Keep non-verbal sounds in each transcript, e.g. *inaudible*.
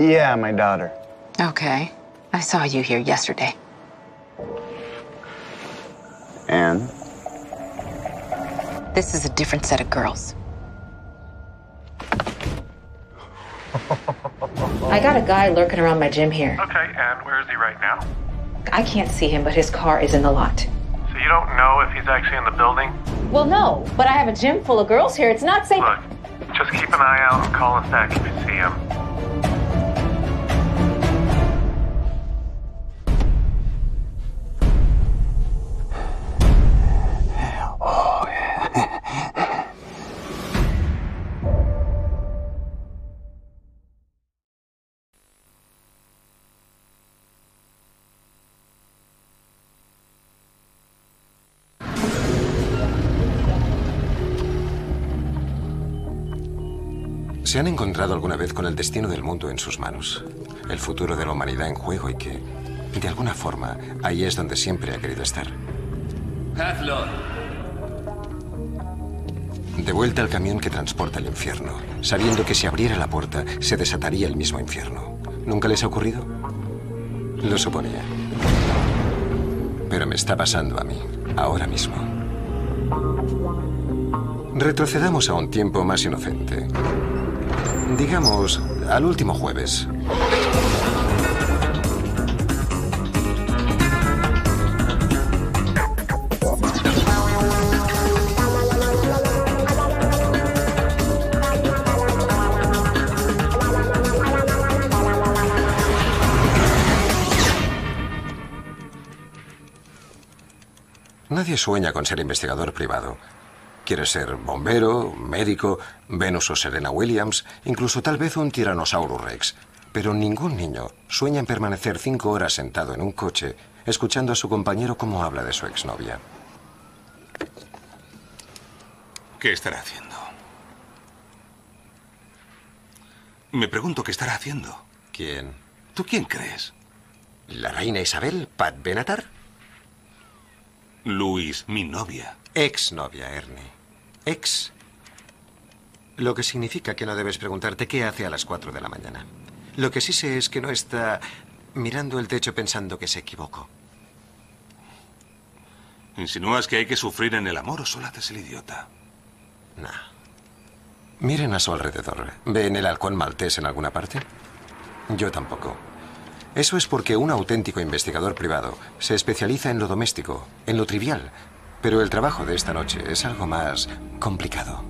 Yeah, my daughter. Okay. I saw you here yesterday. And? This is a different set of girls. I got a guy lurking around my gym here. Okay, and where is he right now? I can't see him, but his car is in the lot. So you don't know if he's actually in the building? Well, no, but I have a gym full of girls here. It's not safe. Look, just keep an eye out and call us back if you see him. ¿Se han encontrado alguna vez con el destino del mundo en sus manos? El futuro de la humanidad en juego y que, de alguna forma, ahí es donde siempre ha querido estar. Hazlo. De vuelta al camión que transporta el infierno, sabiendo que si abriera la puerta se desataría el mismo infierno. ¿Nunca les ha ocurrido? Lo suponía. Pero me está pasando a mí, ahora mismo. Retrocedamos a un tiempo más inocente. Digamos, al último jueves. Nadie sueña con ser investigador privado. Quiere ser bombero, médico, Venus o Serena Williams, incluso tal vez un Tyrannosaurus Rex. Pero ningún niño sueña en permanecer cinco horas sentado en un coche escuchando a su compañero cómo habla de su exnovia. ¿Qué estará haciendo? Me pregunto qué estará haciendo. ¿Quién? ¿Tú quién crees? ¿La reina Isabel? ¿Pat Benatar? Luis, mi novia. Ex-novia, Ernie. Ex. Lo que significa que no debes preguntarte qué hace a las 4 de la mañana. Lo que sí sé es que no está mirando el techo pensando que se equivocó. ¿Insinúas que hay que sufrir en el amor o solo haces el idiota? Nah. Miren a su alrededor. ¿Ven el halcón maltés en alguna parte? Yo tampoco. Eso es porque un auténtico investigador privado se especializa en lo doméstico, en lo trivial. Pero el trabajo de esta noche es algo más complicado.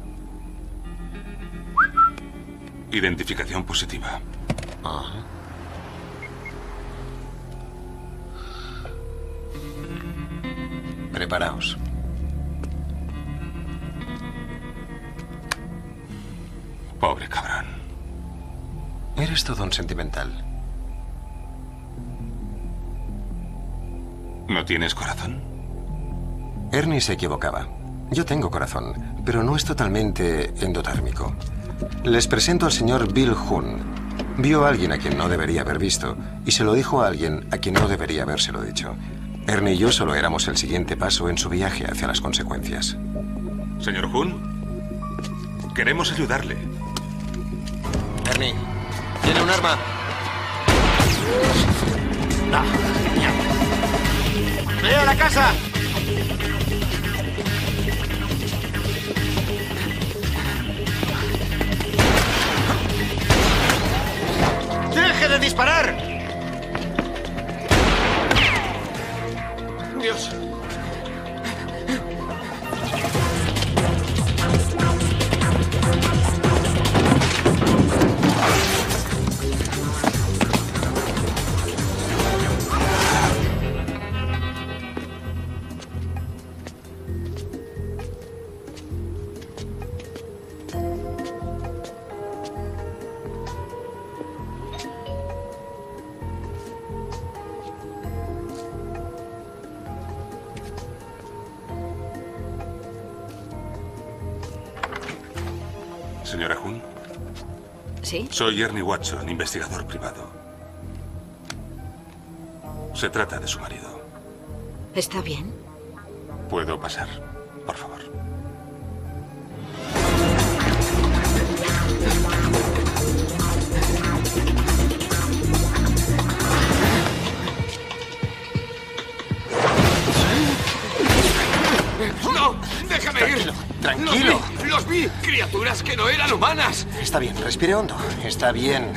Identificación positiva. Ajá. Preparaos. Pobre cabrón. Eres todo un sentimental. ¿No tienes corazón? Ernie se equivocaba. Yo tengo corazón, pero no es totalmente endotérmico. Les presento al señor Bill Huhn. Vio a alguien a quien no debería haber visto y se lo dijo a alguien a quien no debería habérselo dicho. Ernie y yo solo éramos el siguiente paso en su viaje hacia las consecuencias. Señor Huhn, queremos ayudarle. Ernie, ¿tiene un arma? ¡Veo la casa! Disparar! Dios. Soy Ernie Watson, investigador privado. Se trata de su marido. ¿Está bien? ¿Puedo pasar? Por favor. Criaturas que no eran humanas. Está bien, respire hondo. Está bien.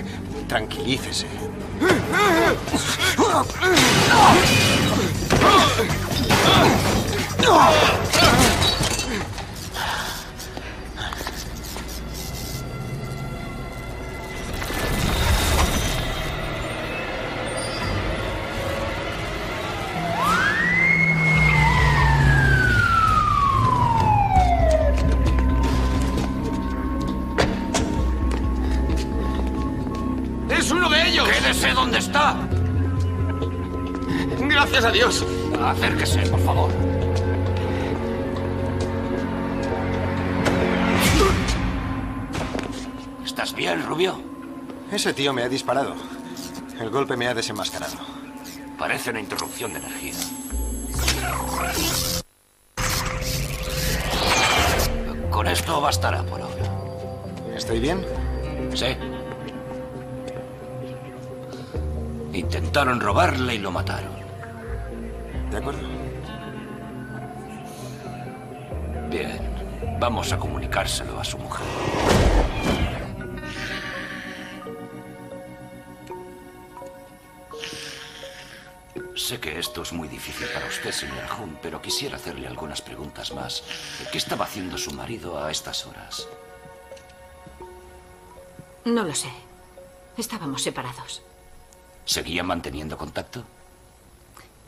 Tranquilícese. *laughs* Ese tío me ha disparado. El golpe me ha desenmascarado. Parece una interrupción de energía. Con esto bastará por ahora. ¿Estoy bien? Sí. Intentaron robarle y lo mataron. De acuerdo. Bien. Vamos a comunicárselo a su mujer. Sé que esto es muy difícil para usted, señora Hunt, pero quisiera hacerle algunas preguntas más. ¿Qué estaba haciendo su marido a estas horas? No lo sé. Estábamos separados. ¿Seguía manteniendo contacto?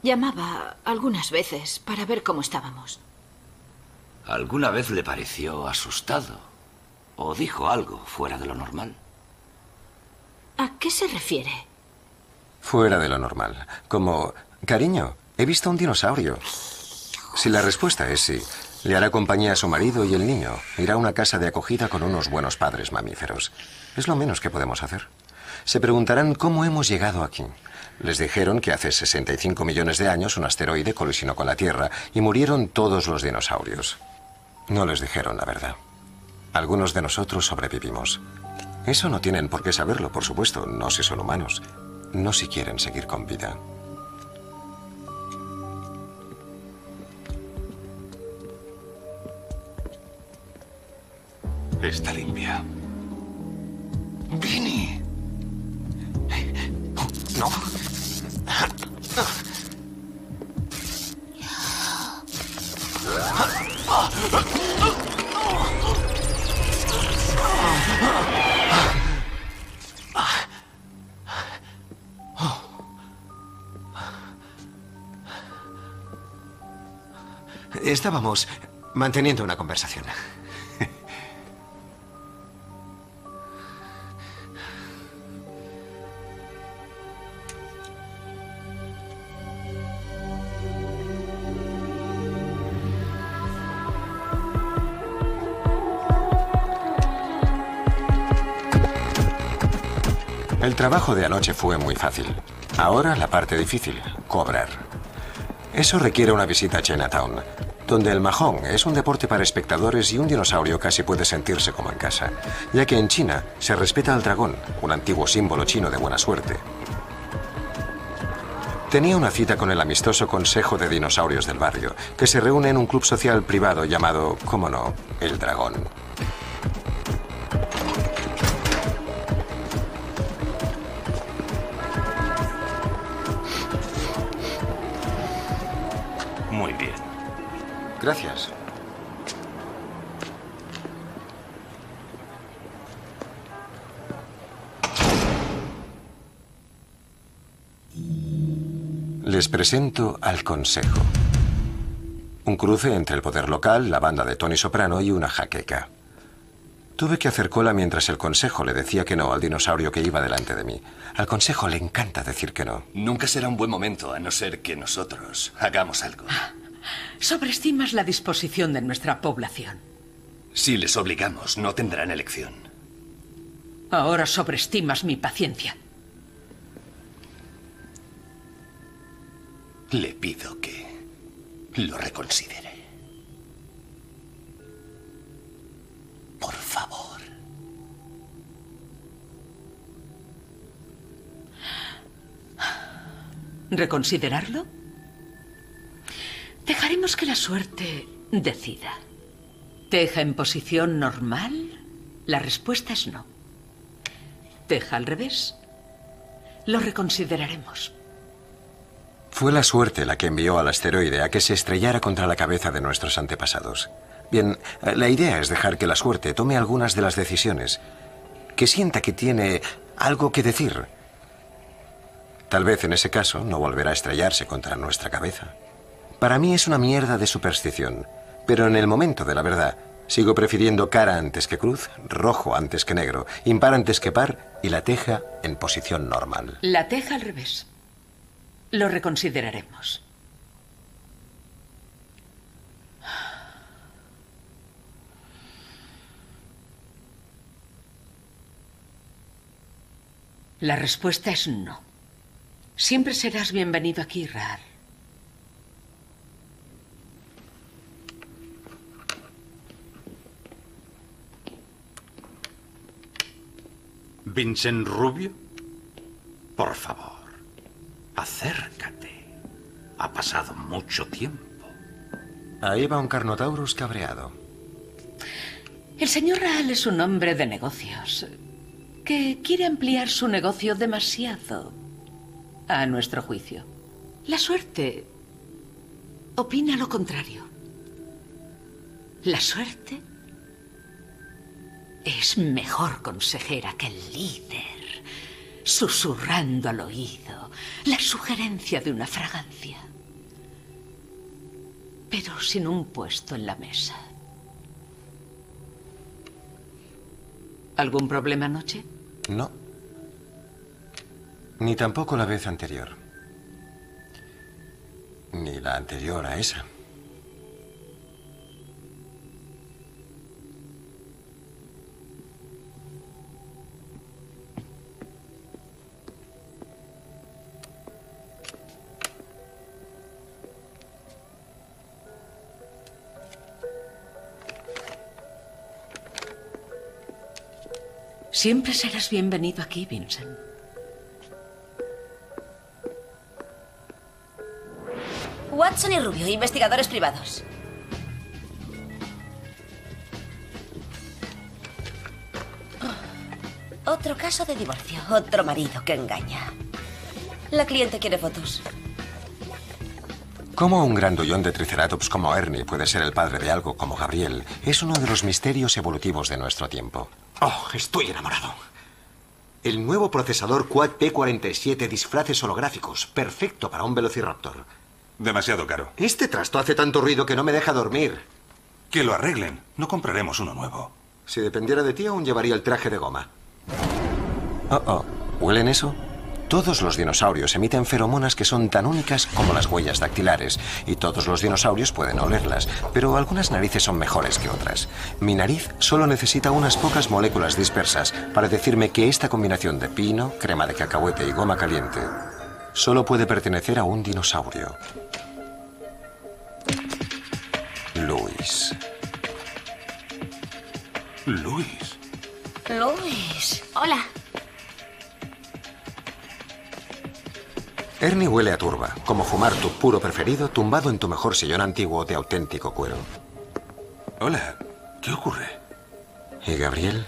Llamaba algunas veces para ver cómo estábamos. ¿Alguna vez le pareció asustado? ¿O dijo algo fuera de lo normal? ¿A qué se refiere? Fuera de lo normal. Como, cariño, he visto un dinosaurio. Si la respuesta es sí, le hará compañía a su marido y el niño. Irá a una casa de acogida con unos buenos padres mamíferos. Es lo menos que podemos hacer. Se preguntarán cómo hemos llegado aquí. Les dijeron que hace 65 millones de años un asteroide colisionó con la Tierra y murieron todos los dinosaurios. No les dijeron la verdad. Algunos de nosotros sobrevivimos. Eso no tienen por qué saberlo, por supuesto, no si son humanos. No si quieren seguir con vida. Está limpia. Vinny. No. Estábamos manteniendo una conversación. El trabajo de anoche fue muy fácil. Ahora la parte difícil, cobrar. Eso requiere una visita a Chinatown, donde el mahón es un deporte para espectadores y un dinosaurio casi puede sentirse como en casa, ya que en China se respeta al dragón, un antiguo símbolo chino de buena suerte. Tenía una cita con el amistoso Consejo de Dinosaurios del barrio, que se reúne en un club social privado llamado, cómo no, El Dragón. Presento al Consejo. Un cruce entre el poder local, la banda de Tony Soprano y una jaqueca. Tuve que hacer cola mientras el Consejo le decía que no al dinosaurio que iba delante de mí. Al Consejo le encanta decir que no. Nunca será un buen momento a no ser que nosotros hagamos algo. Sobreestimas la disposición de nuestra población. Si les obligamos, no tendrán elección. Ahora sobreestimas mi paciencia. Le pido que lo reconsidere. Por favor. ¿Reconsiderarlo? Dejaremos que la suerte decida. ¿Teja en posición normal La respuesta es no. Teja al revés. Lo reconsideraremos. Fue la suerte la que envió al asteroide a que se estrellara contra la cabeza de nuestros antepasados. Bien, la idea es dejar que la suerte tome algunas de las decisiones, que sienta que tiene algo que decir. Tal vez en ese caso no volverá a estrellarse contra nuestra cabeza. Para mí es una mierda de superstición, pero en el momento de la verdad sigo prefiriendo cara antes que cruz, rojo antes que negro, impar antes que par y la teja en posición normal. La teja al revés. Lo reconsideraremos. La respuesta es no. Siempre serás bienvenido aquí, Rar. ¿Vincent Rubio? Por favor, acércate. Ha pasado mucho tiempo. Ahí va un Carnotaurus cabreado. El señor Raal es un hombre de negocios que quiere ampliar su negocio demasiado, a nuestro juicio. La suerte opina lo contrario. La suerte es mejor consejera que el líder, susurrando al oído la sugerencia de una fragancia, pero sin un puesto en la mesa. ¿Algún problema anoche? No. Ni tampoco la vez anterior. Ni la anterior a esa. Siempre serás bienvenido aquí, Vincent. Watson y Rubio, investigadores privados. Otro caso de divorcio, otro marido que engaña. La cliente quiere fotos. ¿Cómo un grandullón de Triceratops como Ernie puede ser el padre de algo como Gabriel? Es uno de los misterios evolutivos de nuestro tiempo. Oh, estoy enamorado. El nuevo procesador Quad P47 disfraces holográficos, perfecto para un velociraptor. Demasiado caro. Este trasto hace tanto ruido que no me deja dormir. Que lo arreglen. No compraremos uno nuevo. Si dependiera de ti, aún llevaría el traje de goma. Oh, oh. ¿Huelen eso? Todos los dinosaurios emiten feromonas que son tan únicas como las huellas dactilares, y todos los dinosaurios pueden olerlas, pero algunas narices son mejores que otras. Mi nariz solo necesita unas pocas moléculas dispersas para decirme que esta combinación de pino, crema de cacahuete y goma caliente solo puede pertenecer a un dinosaurio. Luis. Luis. Luis. Hola. Ernie huele a turba, como fumar tu puro preferido tumbado en tu mejor sillón antiguo de auténtico cuero. Hola, ¿qué ocurre? ¿Y Gabriel?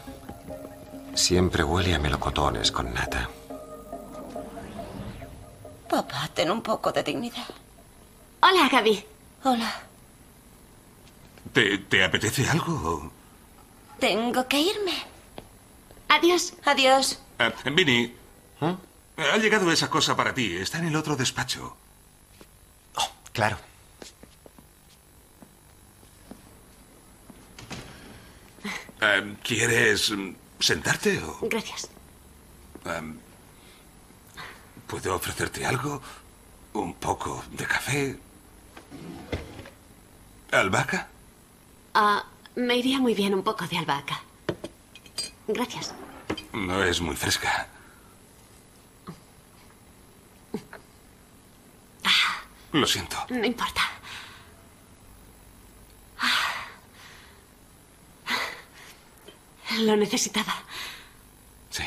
Siempre huele a melocotones con nata. Papá, ten un poco de dignidad. Hola, Gaby. Hola. ¿Te, te apetece algo? Tengo que irme. Adiós. Adiós. Eh, Vinny, ha llegado esa cosa para ti. Está en el otro despacho. Oh, claro. Eh, ¿Quieres mm, sentarte o...? Gracias. Em, ¿Puedo ofrecerte algo? ¿Un poco de café? ¿Albahaca? Ah, me iría muy bien un poco de albahaca. Gracias. No es muy fresca. Lo siento. No importa. Lo necesitaba. Sí.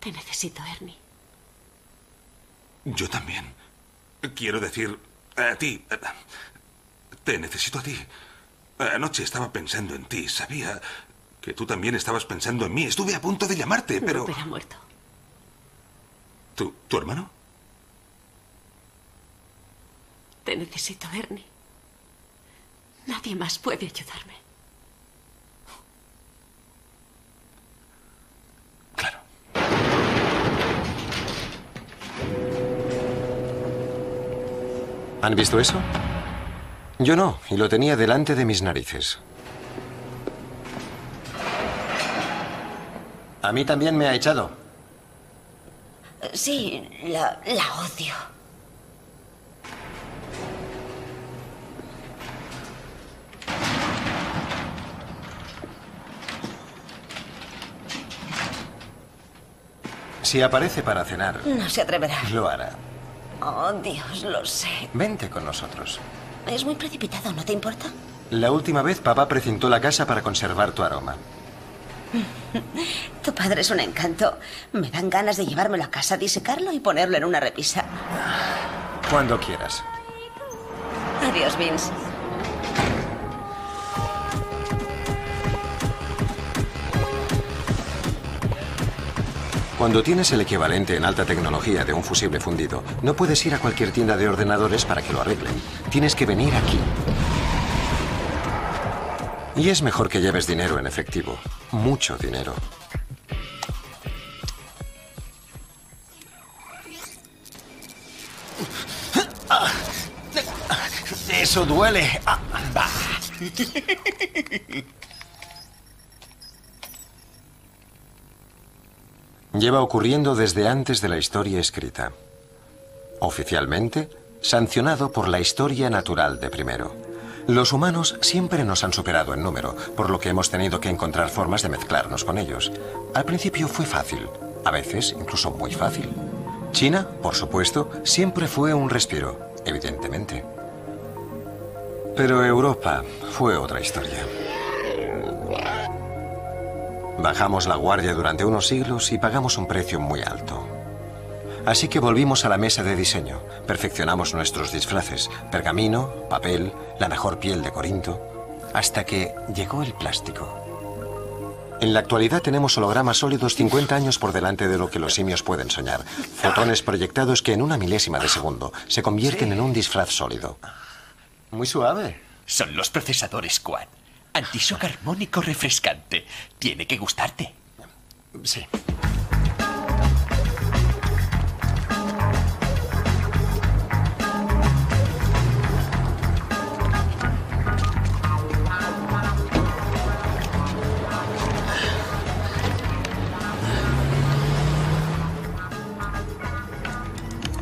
Te necesito, Ernie. Yo también. Quiero decir, a ti. Te necesito a ti. Anoche estaba pensando en ti. Sabía que tú también estabas pensando en mí. Estuve a punto de llamarte, pero... Rupert ha muerto. ¿Tu, ¿Tu hermano? Te necesito, Ernie. Nadie más puede ayudarme. ¿Han visto eso? Yo no, y lo tenía delante de mis narices. A mí también me ha echado. Sí, la, la odio. Si aparece para cenar, No se atreverá. lo hará. Oh, Dios, lo sé. Vente con nosotros. Es muy precipitado, ¿no te importa? La última vez papá precintó la casa para conservar tu aroma. *laughs* Tu padre es un encanto. Me dan ganas de llevármelo a casa, disecarlo y ponerlo en una repisa. Cuando quieras. Adiós, Vince. Cuando tienes el equivalente en alta tecnología de un fusible fundido, no puedes ir a cualquier tienda de ordenadores para que lo arreglen. Tienes que venir aquí. Y es mejor que lleves dinero en efectivo. Mucho dinero. Eso duele. Ah, va. Lleva ocurriendo desde antes de la historia escrita. Oficialmente, sancionado por la historia natural de primero. Los humanos siempre nos han superado en número, por lo que hemos tenido que encontrar formas de mezclarnos con ellos. Al principio fue fácil, a veces incluso muy fácil. China, por supuesto, siempre fue un respiro, evidentemente. Pero Europa fue otra historia. Bajamos la guardia durante unos siglos y pagamos un precio muy alto. Así que volvimos a la mesa de diseño, perfeccionamos nuestros disfraces, pergamino, papel, la mejor piel de Corinto, hasta que llegó el plástico. En la actualidad tenemos hologramas sólidos 50 años por delante de lo que los simios pueden soñar. Fotones proyectados que en una milésima de segundo se convierten en un disfraz sólido. Muy suave. Son los procesadores Quad. Antishock armónico refrescante. Tiene que gustarte. Sí.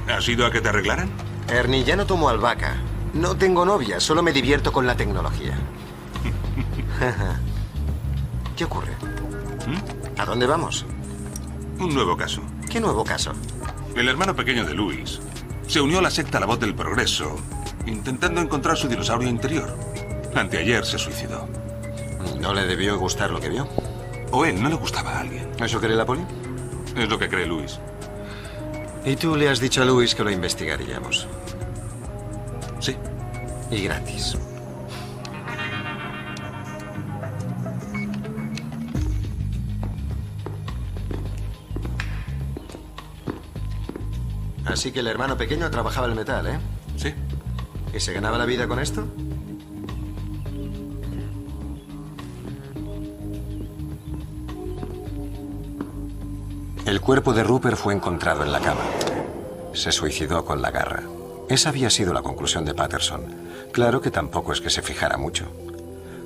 ¿Has ido a que te arreglaran? Ernie, ya no tomo albahaca. No tengo novia, solo me divierto con la tecnología. *laughs* ¿Qué ocurre? ¿A dónde vamos? Un nuevo caso. ¿Qué nuevo caso? El hermano pequeño de Luis se unió a la secta La Voz del Progreso, intentando encontrar su dinosaurio interior. Anteayer se suicidó. ¿No le debió gustar lo que vio? O él no le gustaba a alguien. ¿Eso cree la poli? Es lo que cree Luis. Y tú le has dicho a Luis que lo investigaríamos. Sí. Y gratis. Así que el hermano pequeño trabajaba el metal, ¿eh? Sí. ¿Y se ganaba la vida con esto? El cuerpo de Rupert fue encontrado en la cama. Se suicidó con la garra. Esa había sido la conclusión de Patterson. Claro que tampoco es que se fijara mucho.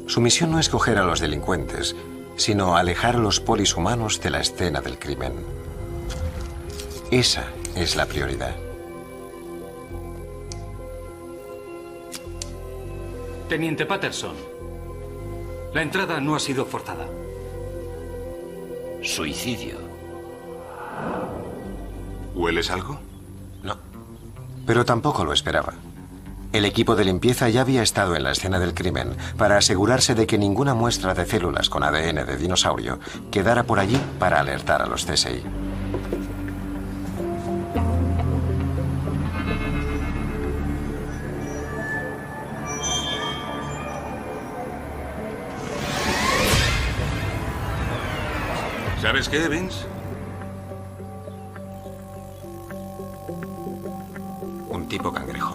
Su misión no es coger a los delincuentes, sino alejar a los polis humanos de la escena del crimen. Esa es la prioridad. Teniente Patterson, la entrada no ha sido forzada. Suicidio. ¿Hueles algo? Pero tampoco lo esperaba. El equipo de limpieza ya había estado en la escena del crimen para asegurarse de que ninguna muestra de células con ADN de dinosaurio quedara por allí para alertar a los CSI. ¿Sabes qué, Vince? Tipo cangrejo.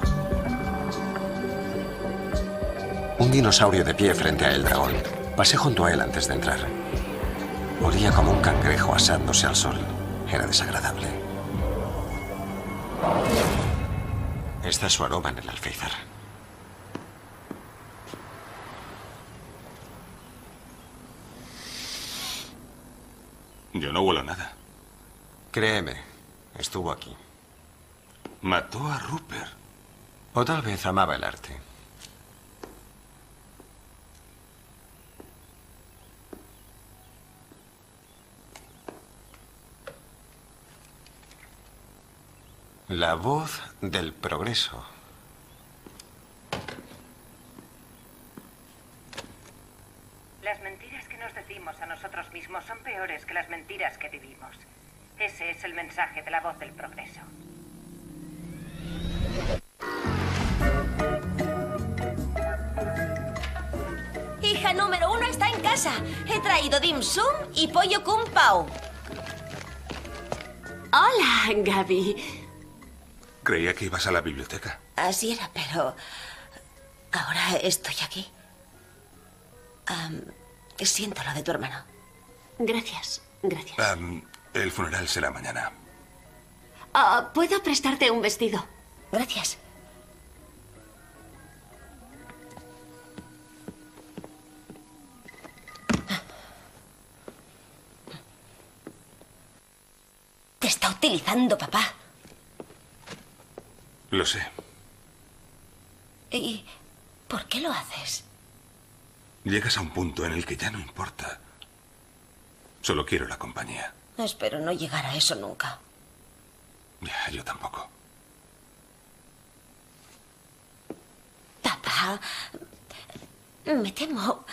Un dinosaurio de pie frente a el dragón. Pasé junto a él antes de entrar. Olía como un cangrejo asándose al sol. Era desagradable. Está su aroma en el alféizar. Yo no huelo nada. Créeme, estuvo aquí. Mató a Rupert. O tal vez amaba el arte. La voz del progreso. Las mentiras que nos decimos a nosotros mismos son peores que las mentiras que vivimos. Ese es el mensaje de la voz del progreso. Hija número uno está en casa. He traído dim sum y pollo kung pao. Hola, Gaby. Creía que ibas a la biblioteca. Así era, pero ahora estoy aquí. Siento lo de tu hermano. Gracias, gracias. El funeral será mañana. Ah, ¿Puedo prestarte un vestido? Gracias. Está utilizando, papá. Lo sé. ¿Y por qué lo haces? Llegas a un punto en el que ya no importa. Solo quiero la compañía. Espero no llegar a eso nunca. Ya, yo tampoco. Papá, me temo...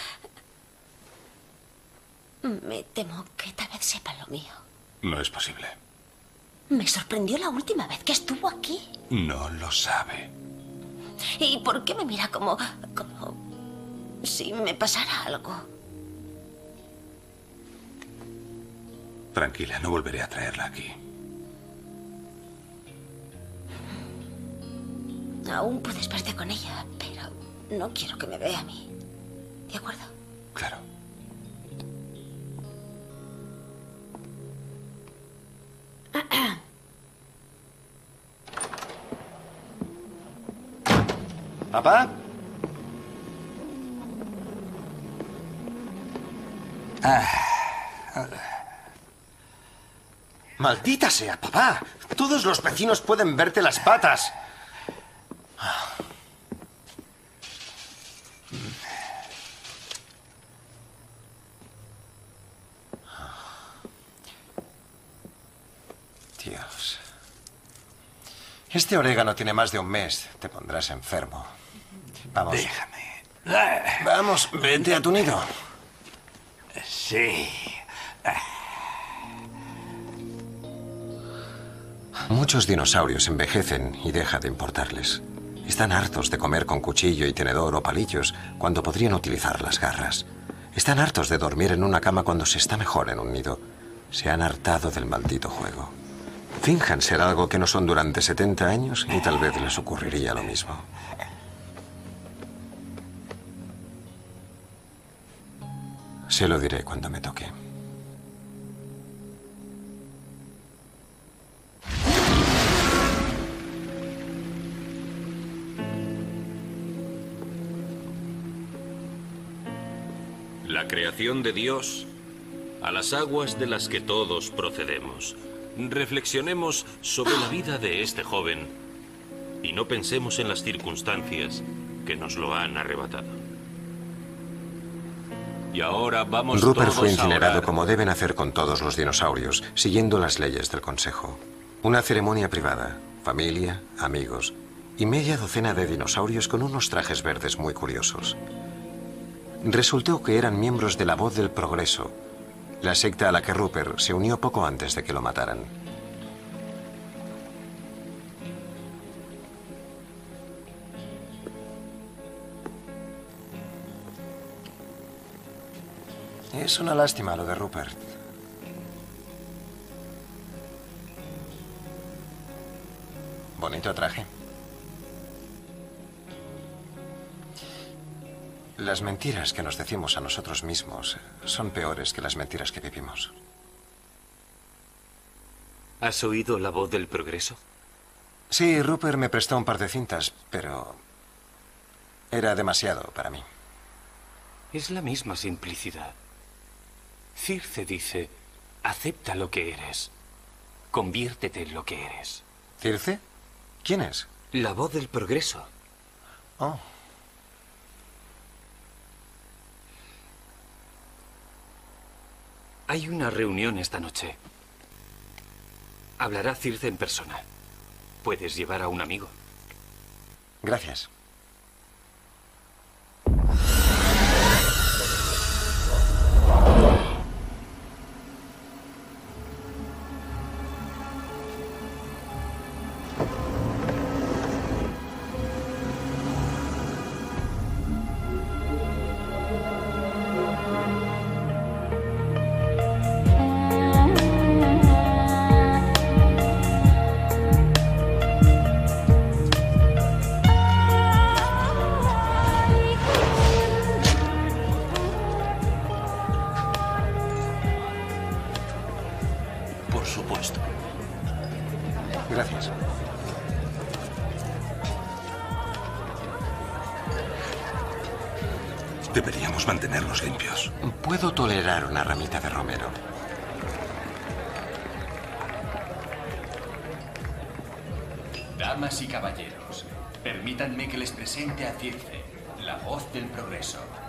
Me temo que tal vez sepa lo mío. No es posible. Me sorprendió la última vez que estuvo aquí. No lo sabe. ¿Y por qué me mira como... como... si me pasara algo? Tranquila, no volveré a traerla aquí. Aún puedes verte con ella, pero no quiero que me vea a mí. ¿De acuerdo? Claro. ¿Papá? Maldita sea, papá. Todos los vecinos pueden verte las patas. Dios. Este orégano tiene más de un mes. Te pondrás enfermo. Vamos. Déjame. Vamos, vete a tu nido. Sí. Muchos dinosaurios envejecen y deja de importarles. Están hartos de comer con cuchillo y tenedor o palillos cuando podrían utilizar las garras. Están hartos de dormir en una cama cuando se está mejor en un nido. Se han hartado del maldito juego. Finjan ser algo que no son durante 70 años y tal vez les ocurriría lo mismo. Se lo diré cuando me toque. La creación de Dios a las aguas de las que todos procedemos. Reflexionemos sobre la vida de este joven y no pensemos en las circunstancias que nos lo han arrebatado. Y ahora vamos Rupert fue incinerado como deben hacer con todos los dinosaurios, siguiendo las leyes del Consejo. Una ceremonia privada, familia, amigos y media docena de dinosaurios con unos trajes verdes muy curiosos. Resultó que eran miembros de la Voz del Progreso, la secta a la que Rupert se unió poco antes de que lo mataran. Es una lástima lo de Rupert. Bonito traje. Las mentiras que nos decimos a nosotros mismos son peores que las mentiras que vivimos. ¿Has oído la voz del progreso? Sí, Rupert me prestó un par de cintas, pero era demasiado para mí. Es la misma simplicidad. Circe dice, acepta lo que eres. Conviértete en lo que eres. ¿Circe? ¿Quién es? La voz del progreso. Oh. Hay una reunión esta noche. Hablará Circe en persona. Puedes llevar a un amigo. Gracias.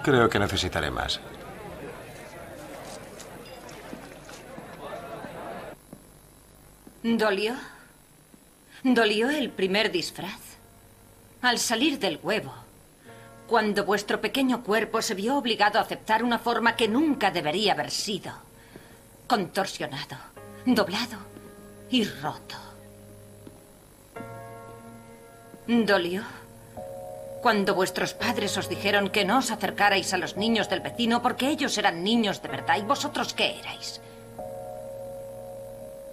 Creo que necesitaré más. ¿Dolió? ¿Dolió el primer disfraz? Al salir del huevo, cuando vuestro pequeño cuerpo se vio obligado a aceptar una forma que nunca debería haber sido, contorsionado, doblado y roto. ¿Dolió? Cuando vuestros padres os dijeron que no os acercarais a los niños del vecino porque ellos eran niños de verdad y vosotros qué erais?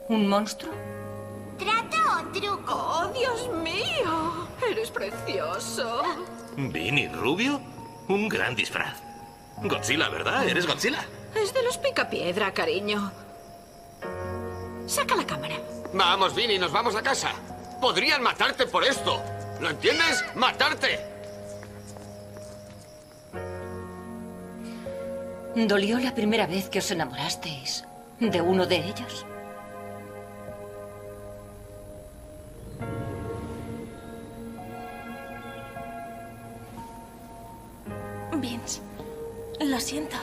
¿Un monstruo? ¿Trato o truco? ¡Oh, Dios mío! Eres precioso. ¿Vinny Rubio? Un gran disfraz. Godzilla, ¿verdad? ¿Eres Godzilla? Es de los picapiedra, cariño. Saca la cámara. Vamos, Vinny, nos vamos a casa. Podrían matarte por esto. ¿Lo entiendes? ¡Matarte! ¿Dolió la primera vez que os enamorasteis de uno de ellos? Vince, lo siento.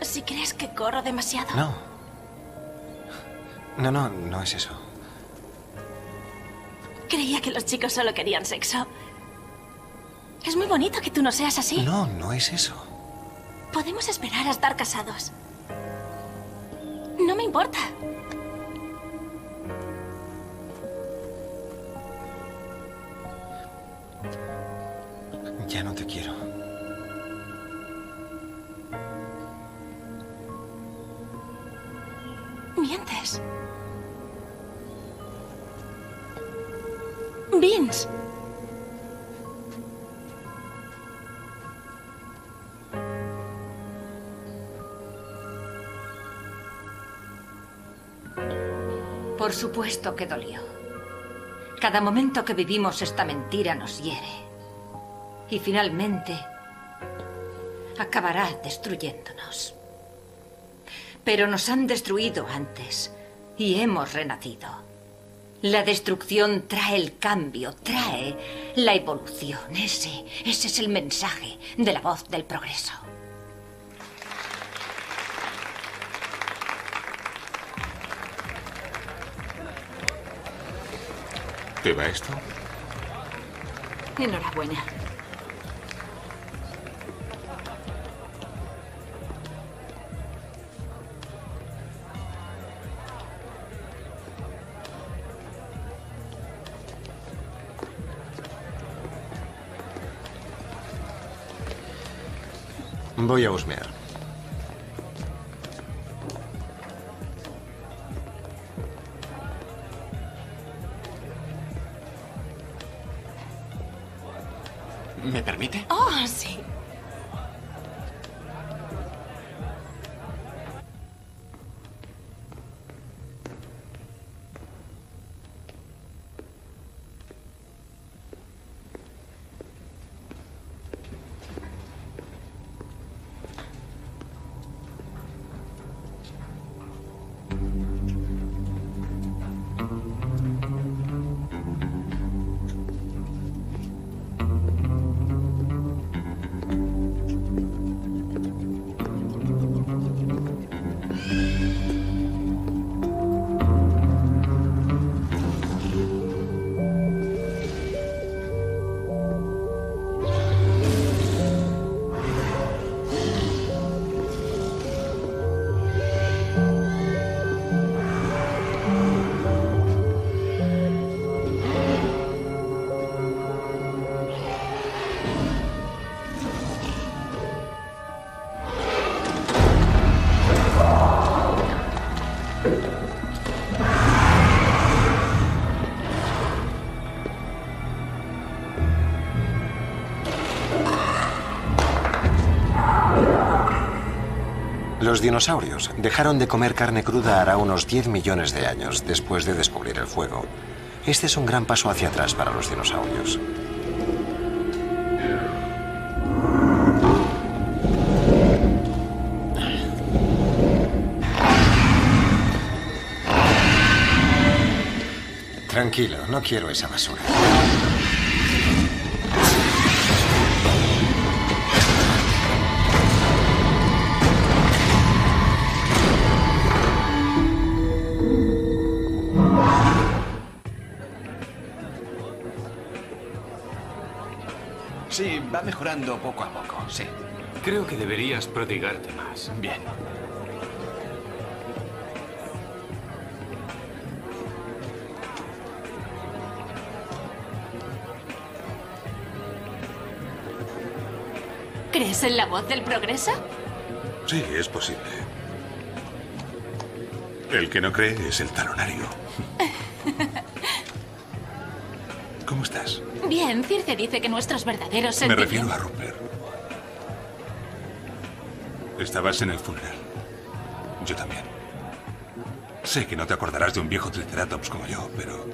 Si crees que corro demasiado. No. No, no, no es eso. Creía que los chicos solo querían sexo. Es muy bonito que tú no seas así. No, no es eso. Podemos esperar a estar casados. No me importa. Ya no te quiero. Mientes. Vince. Por supuesto que dolió. Cada momento que vivimos esta mentira nos hiere. Y finalmente acabará destruyéndonos. Pero nos han destruido antes y hemos renacido. La destrucción trae el cambio, trae la evolución. Ese, ese es el mensaje de la voz del progreso. ¿Te va esto? Enhorabuena. Voy a husmear. Los dinosaurios dejaron de comer carne cruda hará unos 10 millones de años después de descubrir el fuego. Este es un gran paso hacia atrás para los dinosaurios. Tranquilo, no quiero esa basura. Sí, va mejorando poco a poco, sí. Creo que deberías prodigarte más. Bien. ¿Crees en la voz del progreso? Sí, es posible. El que no cree es el talonario. *laughs* ¿Cómo estás? Bien, Circe dice que nuestros verdaderos Me refiero a Rupert. Estabas en el funeral. Yo también. Sé que no te acordarás de un viejo triceratops como yo, pero...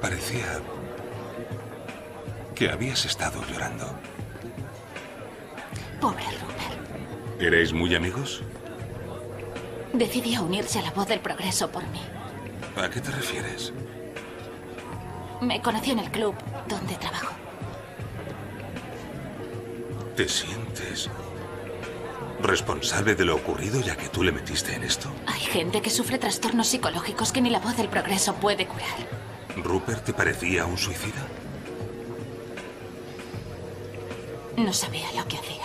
Parecía... que habías estado llorando. Pobre Rupert. ¿Erais muy amigos? Decidió unirse a la voz del progreso por mí. ¿A qué te refieres? Me conoció en el club donde trabajo. ¿Te sientes responsable de lo ocurrido ya que tú le metiste en esto? Hay gente que sufre trastornos psicológicos que ni la voz del progreso puede curar. ¿Rupert te parecía un suicida? No sabía lo que hacía.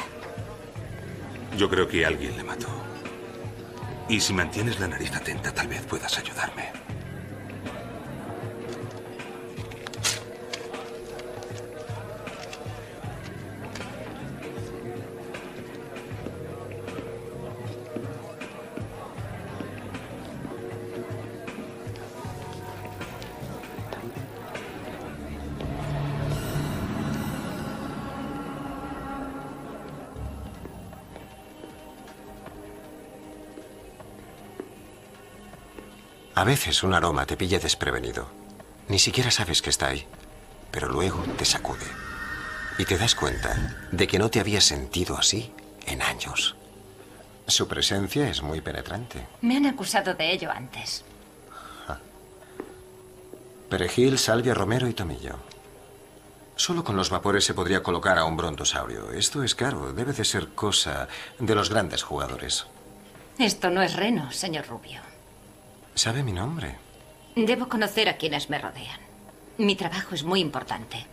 Yo creo que alguien le mató. Y si mantienes la nariz atenta, tal vez puedas ayudarme. Veces un aroma te pilla desprevenido. Ni siquiera sabes que está ahí, pero luego te sacude. Y te das cuenta de que no te habías sentido así en años. Su presencia es muy penetrante. Me han acusado de ello antes. Perejil, salvia, romero y tomillo. Solo con los vapores se podría colocar a un brontosaurio. Esto es caro, debe de ser cosa de los grandes jugadores. Esto no es reno, señor Rubio. ¿Sabe mi nombre? Debo conocer a quienes me rodean. Mi trabajo es muy importante.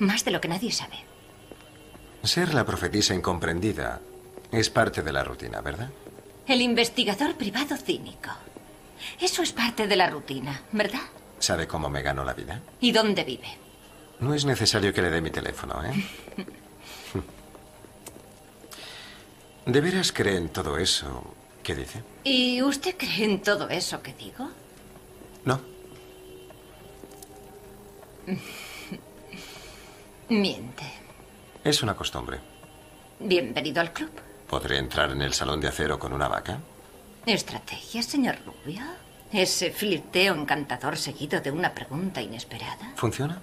Más de lo que nadie sabe. Ser la profetisa incomprendida es parte de la rutina, ¿verdad? El investigador privado cínico. Eso es parte de la rutina, ¿verdad? ¿Sabe cómo me gano la vida? ¿Y dónde vive? No es necesario que le dé mi teléfono, ¿eh? *laughs* ¿De veras cree en todo eso? ¿Qué dice? ¿Y usted cree en todo eso que digo? No. *laughs* Miente. Es una costumbre. Bienvenido al club. ¿Podré entrar en el salón de acero con una vaca? ¿Estrategia, señor Rubio? Ese flirteo encantador seguido de una pregunta inesperada. ¿Funciona?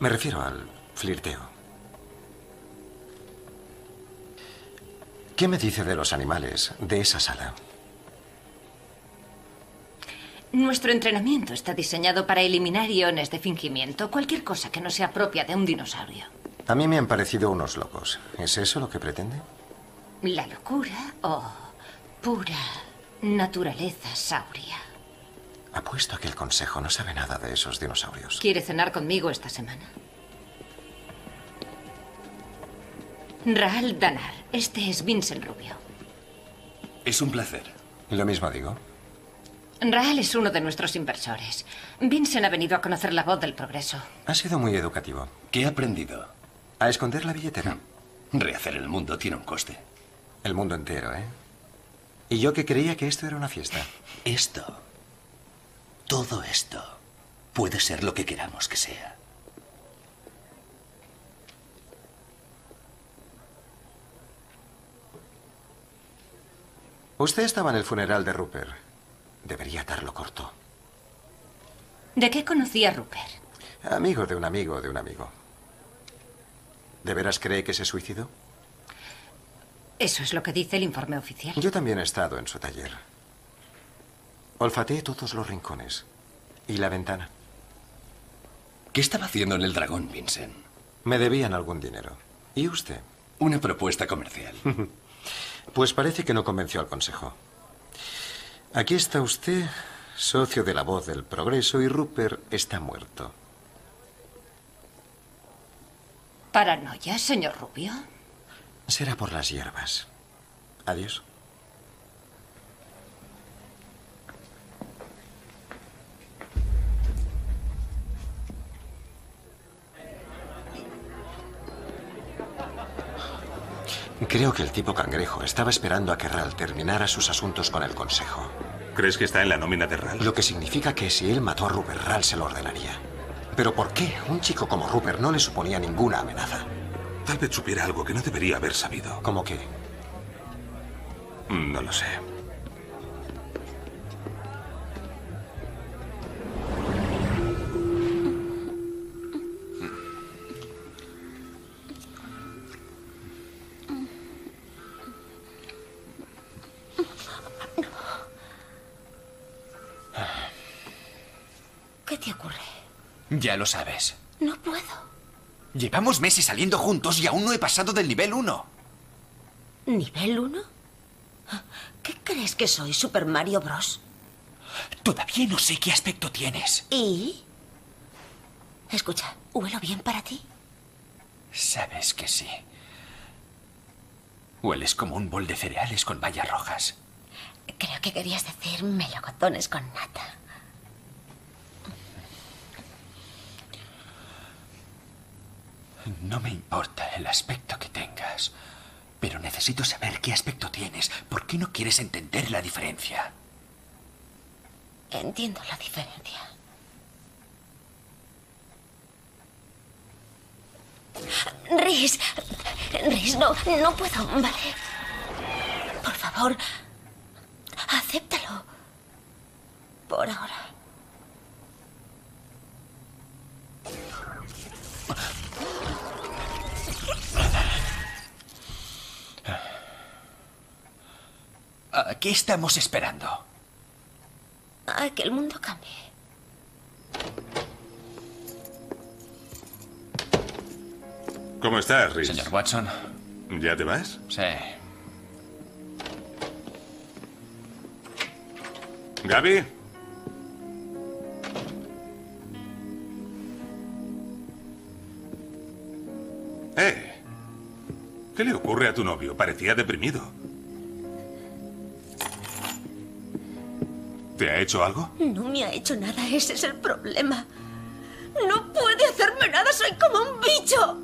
Me refiero al flirteo. ¿Qué me dice de los animales de esa sala? Nuestro entrenamiento está diseñado para eliminar iones de fingimiento, cualquier cosa que no sea propia de un dinosaurio. A mí me han parecido unos locos. ¿Es eso lo que pretende? La locura o pura naturaleza sauria. Apuesto a que el Consejo no sabe nada de esos dinosaurios. ¿Quiere cenar conmigo esta semana? Raal Danar, este es Vincent Rubio. Es un placer. Lo mismo digo. Raal es uno de nuestros inversores. Vincent ha venido a conocer la voz del progreso. Ha sido muy educativo. ¿Qué ha aprendido? A esconder la billetera. Rehacer el mundo tiene un coste. El mundo entero, ¿eh? Y yo que creía que esto era una fiesta. Esto, todo esto, puede ser lo que queramos que sea. Usted estaba en el funeral de Rupert. Debería darlo corto. ¿De qué conocía a Rupert? Amigo de un amigo de un amigo. ¿De veras cree que se suicidó? Eso es lo que dice el informe oficial. Yo también he estado en su taller. Olfateé todos los rincones. Y la ventana. ¿Qué estaba haciendo en el dragón, Vincent? Me debían algún dinero. ¿Y usted? Una propuesta comercial. *laughs* pues parece que no convenció al Consejo. Aquí está usted, socio de la voz del progreso, y Rupert está muerto. ¿Paranoia, señor Rubio? Será por las hierbas. Adiós. Creo que el tipo cangrejo estaba esperando a que Ral terminara sus asuntos con el Consejo. ¿Crees que está en la nómina de Ral? Lo que significa que si él mató a Rupert, Ral se lo ordenaría. ¿Pero por qué? Un chico como Rupert no le suponía ninguna amenaza. Tal vez supiera algo que no debería haber sabido. ¿Cómo qué? No lo sé. Ya lo sabes. No puedo. Llevamos meses saliendo juntos y aún no he pasado del nivel 1. ¿Nivel 1? ¿Qué crees que soy, Super Mario Bros? Todavía no sé qué aspecto tienes. ¿Y? Escucha, ¿huelo bien para ti? Sabes que sí. Hueles como un bol de cereales con vallas rojas. Creo que querías decir melocotones con nata. No me importa el aspecto que tengas, pero necesito saber qué aspecto tienes. ¿Por qué no quieres entender la diferencia? Entiendo la diferencia. Riz, Riz, no, no puedo, vale. Por favor, acéptalo. Por ahora. ¿A qué estamos esperando? A que el mundo cambie. ¿Cómo estás, Rhys? Señor Watson. ¿Ya te vas? Sí. ¿Gaby? ¿Qué le ocurre a tu novio? Parecía deprimido. ¿Te ha hecho algo? No me ha hecho nada, ese es el problema. No puede hacerme nada, soy como un bicho.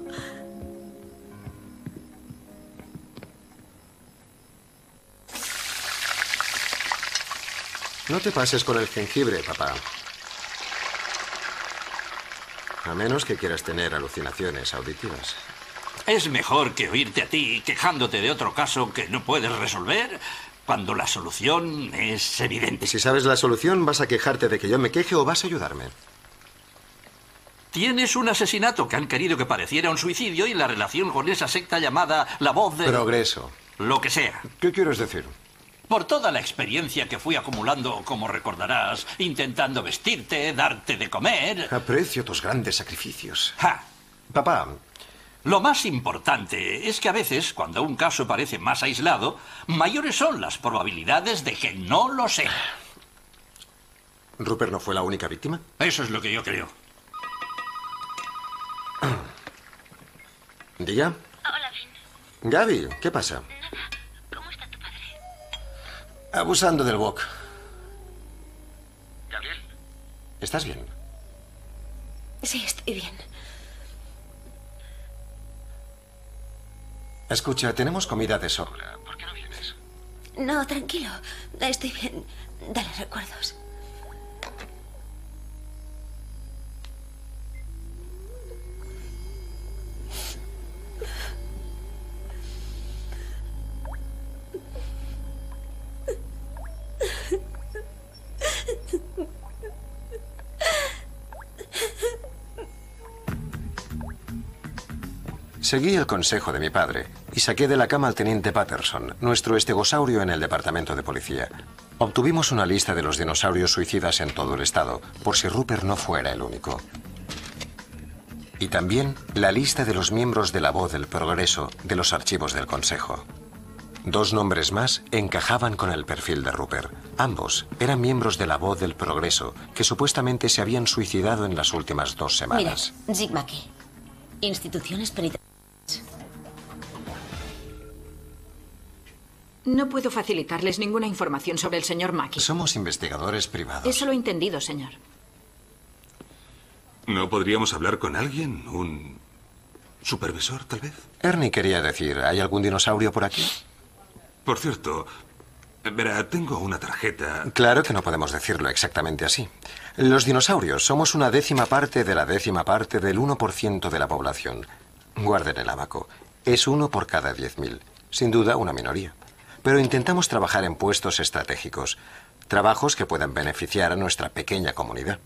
No te pases con el jengibre, papá. A menos que quieras tener alucinaciones auditivas. Es mejor que oírte a ti quejándote de otro caso que no puedes resolver cuando la solución es evidente. Si sabes la solución, ¿vas a quejarte de que yo me queje o vas a ayudarme? Tienes un asesinato que han querido que pareciera un suicidio y la relación con esa secta llamada La Voz de... Progreso. Lo que sea. ¿Qué quieres decir? Por toda la experiencia que fui acumulando, como recordarás, intentando vestirte, darte de comer... Aprecio tus grandes sacrificios. ¡Ja! Papá, Lo más importante es que a veces, cuando un caso parece más aislado, mayores son las probabilidades de que no lo sea. ¿Rupert no fue la única víctima? Eso es lo que yo creo. *clears throat* Diga. Hola, Vin. Gaby, ¿qué pasa? ¿Cómo está tu padre? Abusando del wok. Gabriel. ¿Estás bien? Sí, estoy bien. Escucha, tenemos comida de sobra. ¿Por qué no vienes? No, tranquilo. Estoy bien. Dale recuerdos. Seguí el consejo de mi padre y saqué de la cama al teniente Patterson, nuestro estegosaurio en el departamento de policía. Obtuvimos una lista de los dinosaurios suicidas en todo el estado, por si Rupert no fuera el único. Y también la lista de los miembros de la voz del progreso de los archivos del consejo. Dos nombres más encajaban con el perfil de Rupert. Ambos eran miembros de la voz del progreso que supuestamente se habían suicidado en las últimas dos Mira, semanas. Zig Mackey. Instituciones No puedo facilitarles ninguna información sobre el señor Mackey. Somos investigadores privados. Eso lo he entendido, señor. ¿No podríamos hablar con alguien? ¿Un supervisor, tal vez? Ernie quería decir, ¿hay algún dinosaurio por aquí? Por cierto, verá, tengo una tarjeta. Claro que no podemos decirlo exactamente así. Los dinosaurios somos una décima parte de la décima parte del 1% de la población. Guarden el abaco. Es uno por cada 10.000. Sin duda, una minoría. Pero intentamos trabajar en puestos estratégicos. Trabajos que puedan beneficiar a nuestra pequeña comunidad.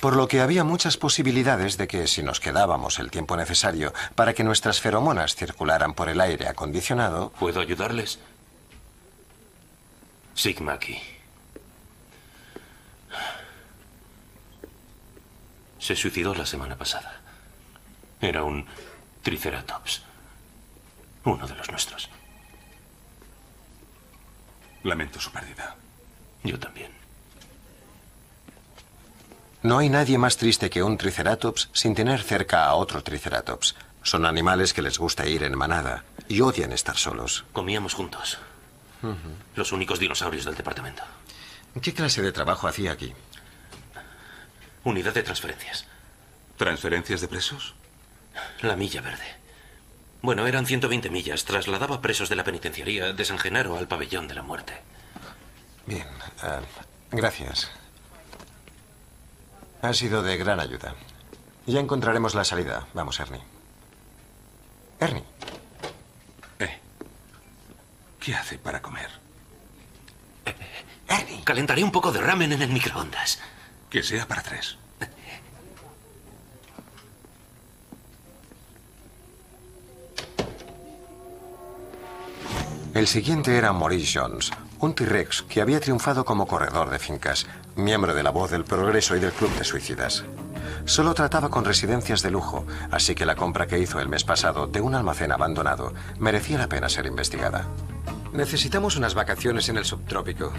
Por lo que había muchas posibilidades de que si nos quedábamos el tiempo necesario para que nuestras feromonas circularan por el aire acondicionado... ¿Puedo ayudarles? Sigmaki. Se suicidó la semana pasada. Era un Triceratops. Uno de los nuestros. Lamento su pérdida. Yo también. No hay nadie más triste que un triceratops sin tener cerca a otro triceratops. Son animales que les gusta ir en manada y odian estar solos. Comíamos juntos. Los únicos dinosaurios del departamento. ¿Qué clase de trabajo hacía aquí? Unidad de transferencias. ¿Transferencias de presos? La milla verde. Bueno, eran 120 millas. Trasladaba presos de la penitenciaría de San Genaro al pabellón de la muerte. Bien, eh, gracias. Ha sido de gran ayuda. Ya encontraremos la salida. Vamos, Ernie. Ernie. ¿Qué hace para comer? Ernie. Calentaré un poco de ramen en el microondas. Que sea para tres. El siguiente era Maurice Jones, un T-Rex que había triunfado como corredor de fincas, miembro de la Voz del Progreso y del Club de Suicidas. Solo trataba con residencias de lujo, así que la compra que hizo el mes pasado de un almacén abandonado merecía la pena ser investigada. Necesitamos unas vacaciones en el subtrópico.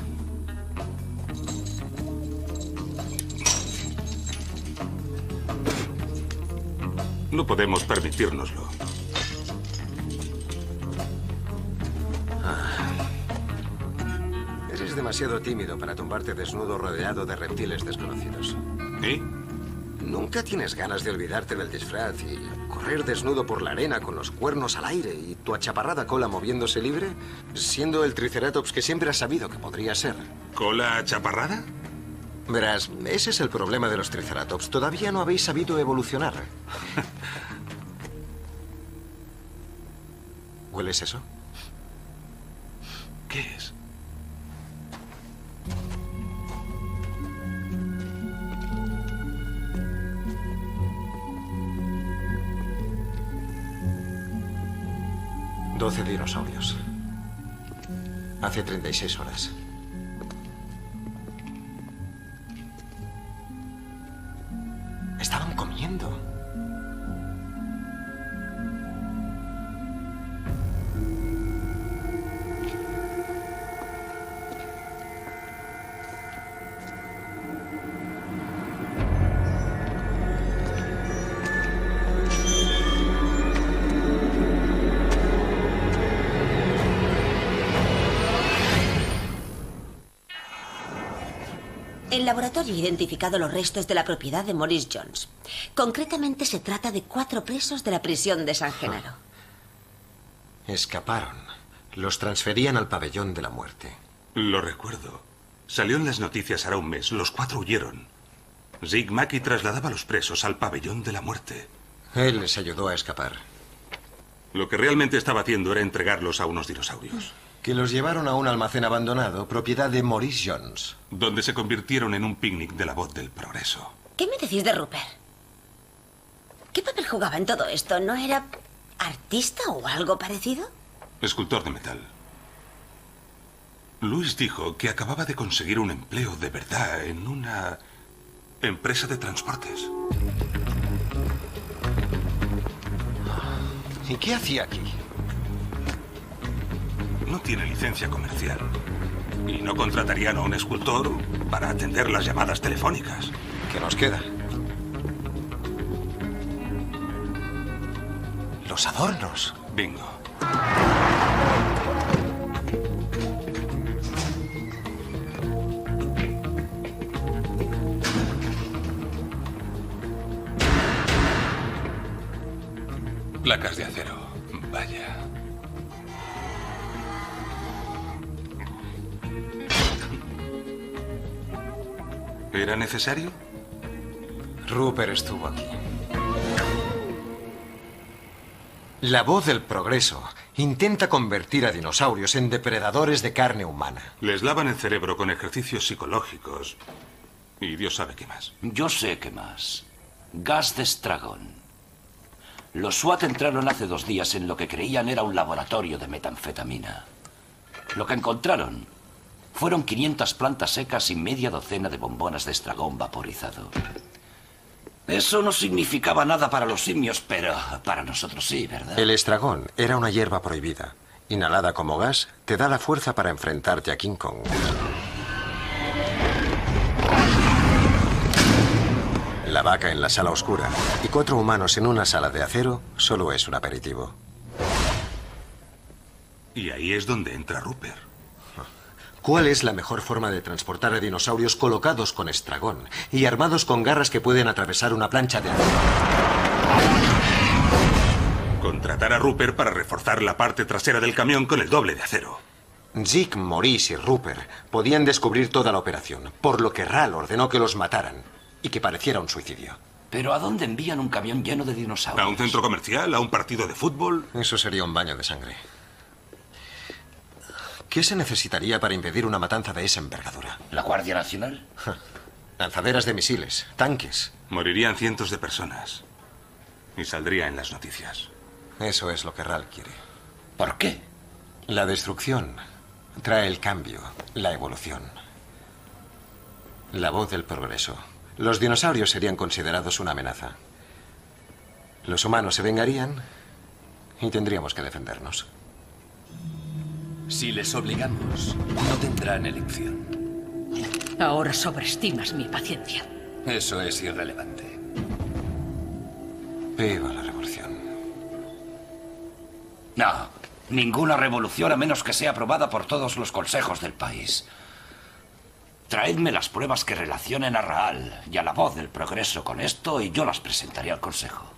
No podemos permitírnoslo. Demasiado tímido para tumbarte desnudo rodeado de reptiles desconocidos. ¿Y? ¿Nunca tienes ganas de olvidarte del disfraz y correr desnudo por la arena con los cuernos al aire y tu achaparrada cola moviéndose libre? Siendo el Triceratops que siempre has sabido que podría ser. ¿Cola chaparrada? Verás, ese es el problema de los Triceratops. Todavía no habéis sabido evolucionar. *laughs* ¿Hueles eso? ¿Qué es? Doce dinosaurios. Hace 36 horas. El laboratorio ha identificado los restos de la propiedad de Maurice Jones. Concretamente se trata de cuatro presos de la prisión de San Genaro. Escaparon. Los transferían al pabellón de la muerte. Lo recuerdo. Salió en las noticias hará un mes. Los cuatro huyeron. Zig Mackie trasladaba a los presos al pabellón de la muerte. Él les ayudó a escapar. Lo que realmente estaba haciendo era entregarlos a unos dinosaurios. Que los llevaron a un almacén abandonado, propiedad de Maurice Jones. Donde se convirtieron en un picnic de la voz del progreso. ¿Qué me decís de Rupert? ¿Qué papel jugaba en todo esto? ¿No era artista o algo parecido? Escultor de metal. Luis dijo que acababa de conseguir un empleo de verdad en una empresa de transportes. ¿Y qué hacía aquí? No tiene licencia comercial. Y no contratarían a un escultor para atender las llamadas telefónicas. ¿Qué nos queda? Los adornos. Bingo. Placas de acero. ¿Era necesario? Rupert estuvo aquí. La voz del progreso intenta convertir a dinosaurios en depredadores de carne humana. Les lavan el cerebro con ejercicios psicológicos. Y Dios sabe qué más. Yo sé qué más. Gas de estragón. Los SWAT entraron hace dos días en lo que creían era un laboratorio de metanfetamina. Lo que encontraron fueron 500 plantas secas y media docena de bombonas de estragón vaporizado. Eso no significaba nada para los simios, pero para nosotros sí, ¿verdad? El estragón era una hierba prohibida. Inhalada como gas, te da la fuerza para enfrentarte a King Kong. La vaca en la sala oscura y cuatro humanos en una sala de acero solo es un aperitivo. Y ahí es donde entra Rupert. ¿Cuál es la mejor forma de transportar a dinosaurios colocados con estragón y armados con garras que pueden atravesar una plancha de acero? Contratar a Rupert para reforzar la parte trasera del camión con el doble de acero. Zeke, Maurice y Rupert podían descubrir toda la operación, por lo que Ral ordenó que los mataran y que pareciera un suicidio. ¿Pero a dónde envían un camión lleno de dinosaurios? ¿A un centro comercial? ¿A un partido de fútbol? Eso sería un baño de sangre. ¿Qué se necesitaría para impedir una matanza de esa envergadura? ¿La Guardia Nacional? Lanzaderas de misiles, tanques. Morirían cientos de personas. Y saldría en las noticias. Eso es lo que Ral quiere. ¿Por qué? La destrucción trae el cambio, la evolución. La voz del progreso. Los dinosaurios serían considerados una amenaza. Los humanos se vengarían y tendríamos que defendernos. Si les obligamos, no tendrán elección. Ahora sobreestimas mi paciencia. Eso es irrelevante. Viva la revolución. No, ninguna revolución a menos que sea aprobada por todos los consejos del país. Traedme las pruebas que relacionen a Raal y a la voz del progreso con esto y yo las presentaré al consejo.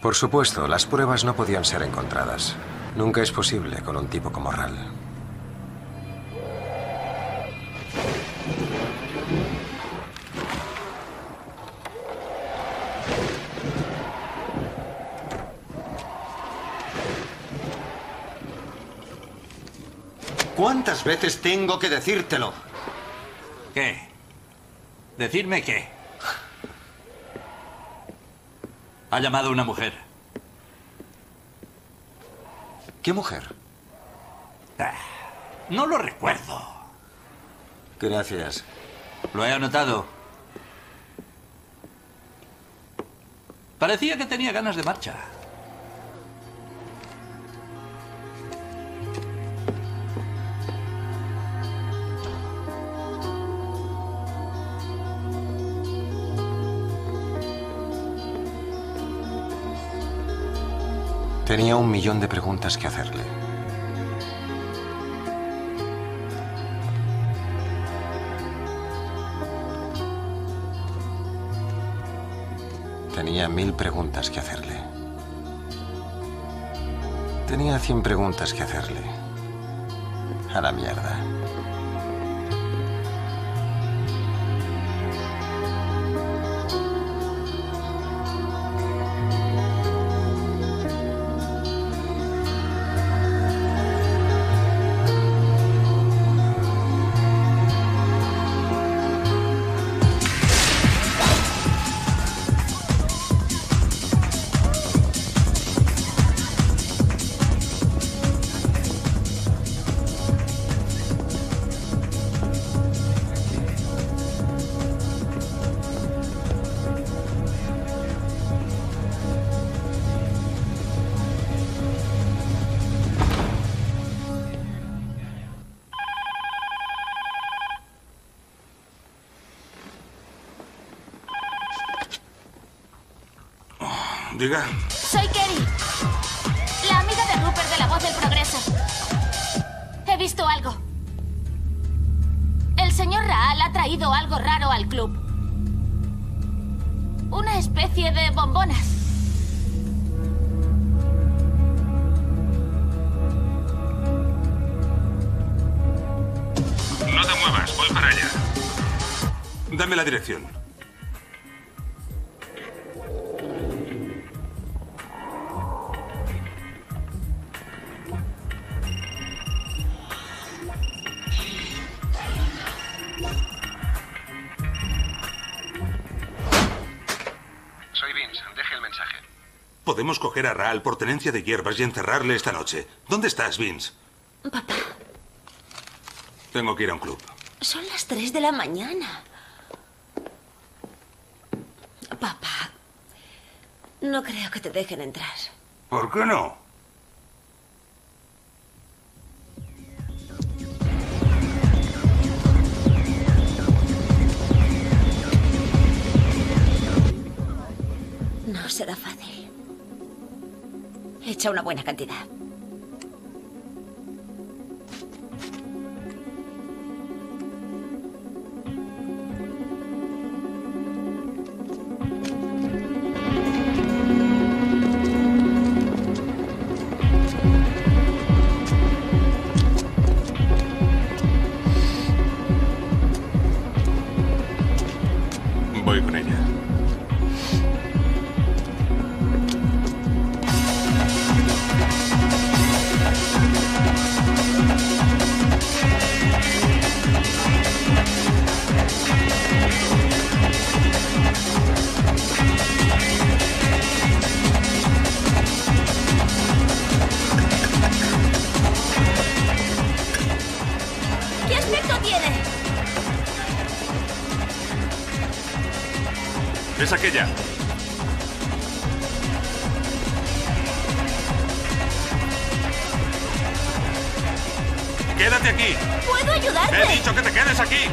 Por supuesto, las pruebas no podían ser encontradas. Nunca es posible con un tipo como Ral. ¿Cuántas veces tengo que decírtelo? ¿Qué? ¿Decirme qué? Ha llamado una mujer. ¿Qué mujer? Ah, no lo recuerdo. Gracias. Lo he anotado. Parecía que tenía ganas de marcha. Tenía un millón de preguntas que hacerle. Tenía mil preguntas que hacerle. Tenía cien preguntas que hacerle. A la mierda. Diga. Soy Kerry, la amiga de Rupert de la voz del progreso. He visto algo. El señor Raal ha traído algo raro al club. Una especie de bombonas. No te muevas, voy para allá. Dame la dirección. Podemos coger a Raal por tenencia de hierbas y encerrarle esta noche. ¿Dónde estás, Vince? Papá, Tengo que ir a un club. son las 3 de la mañana. Papá, no creo que te dejen entrar. ¿Por qué no? Una buena cantidad. Que te quedes aquí.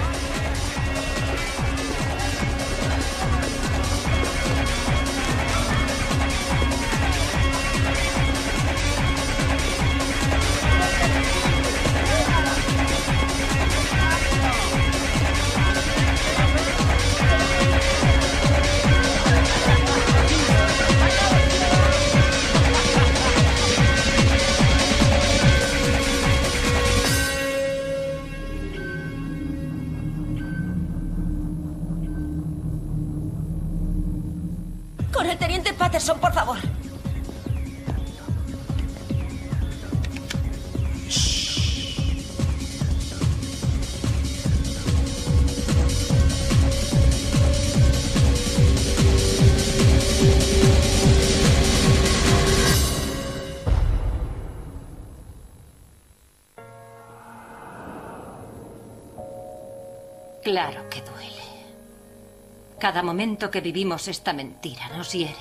Cada momento que vivimos esta mentira nos hiere.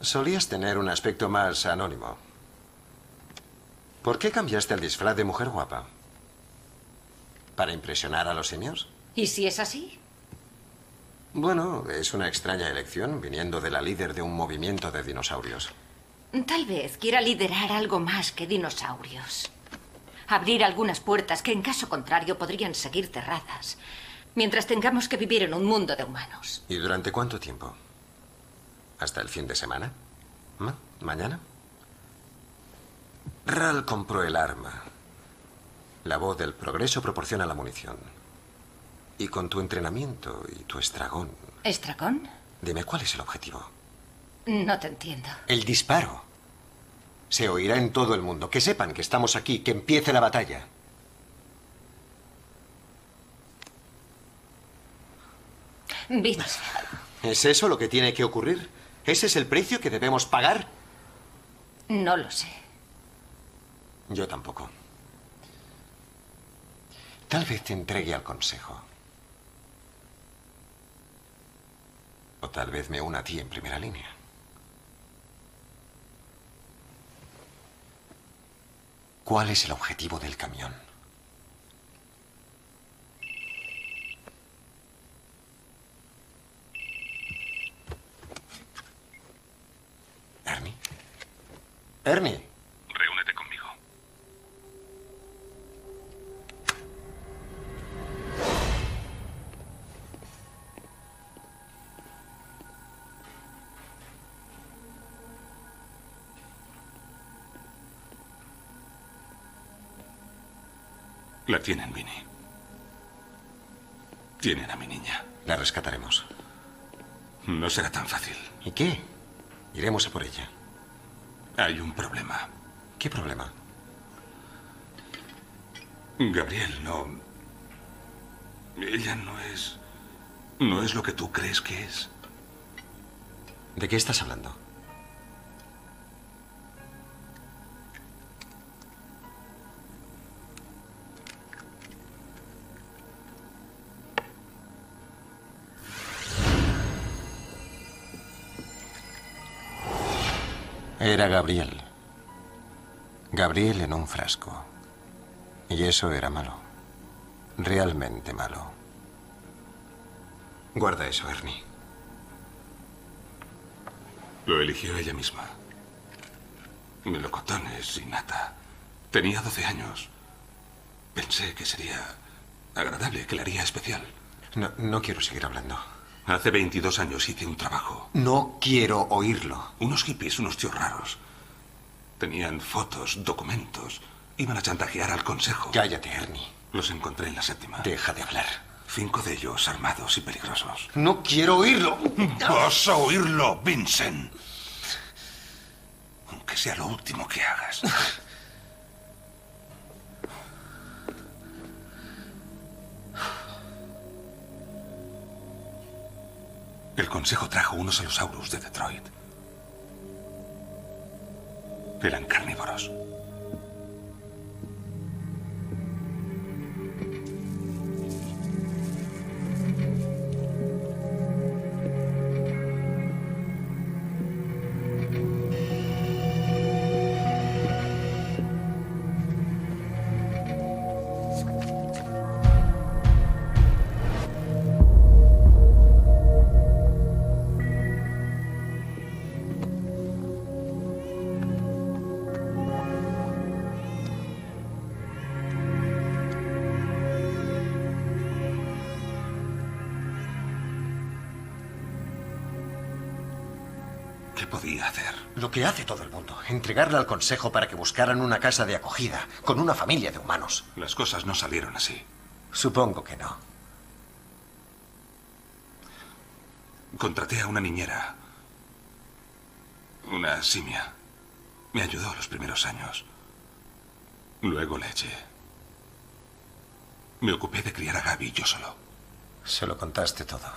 Solías tener un aspecto más anónimo. ¿Por qué cambiaste el disfraz de mujer guapa? ¿Para impresionar a los simios? ¿Y si es así? Bueno, es una extraña elección viniendo de la líder de un movimiento de dinosaurios. Tal vez quiera liderar algo más que dinosaurios. Abrir algunas puertas que en caso contrario podrían seguir cerradas, mientras tengamos que vivir en un mundo de humanos. ¿Y durante cuánto tiempo? ¿Hasta el fin de semana? ¿Ma- ¿Mañana? Ral compró el arma. La voz del progreso proporciona la munición. Y con tu entrenamiento y tu estragón, ¿Estragón? dime cuál es el objetivo. No te entiendo. El disparo. Se oirá en todo el mundo. Que sepan que estamos aquí, que empiece la batalla. Vince, ¿Es eso lo que tiene que ocurrir? ¿Ese es el precio que debemos pagar? no lo sé. Yo tampoco. Tal vez te entregue al consejo. O tal vez me una a ti en primera línea. ¿Cuál es el objetivo del camión? No será tan fácil. ¿Y qué? Iremos a por ella. Hay un problema. ¿Qué problema? Gabriel, no. Ella no es. No es lo que tú crees que es. ¿De qué estás hablando? Era Gabriel. Gabriel en un frasco. Y eso era malo. Realmente malo. Guarda eso, Ernie. Lo eligió ella misma. Melocotones y nata. Tenía 12 años. Pensé que sería agradable, que la haría especial. No, no quiero seguir hablando. Hace 22 años hice un trabajo. No quiero oírlo. Unos hippies, unos tíos raros. Tenían fotos, documentos. Iban a chantajear al consejo. Cállate, Ernie. Los encontré en la séptima. Deja de hablar. Cinco de ellos armados y peligrosos. No quiero oírlo. Vas a oírlo, Vincent. Aunque sea lo último que hagas. Consejo trajo unos alosaurus de Detroit. Eran carnívoros. Podía hacer? Lo que hace todo el mundo. Entregarle al consejo para que buscaran una casa de acogida con una familia de humanos. Las cosas no salieron así. Supongo que no. Contraté a una niñera. Una simia. Me ayudó los primeros años. Luego le eché. Me ocupé de criar a Gaby yo solo. Se lo contaste todo.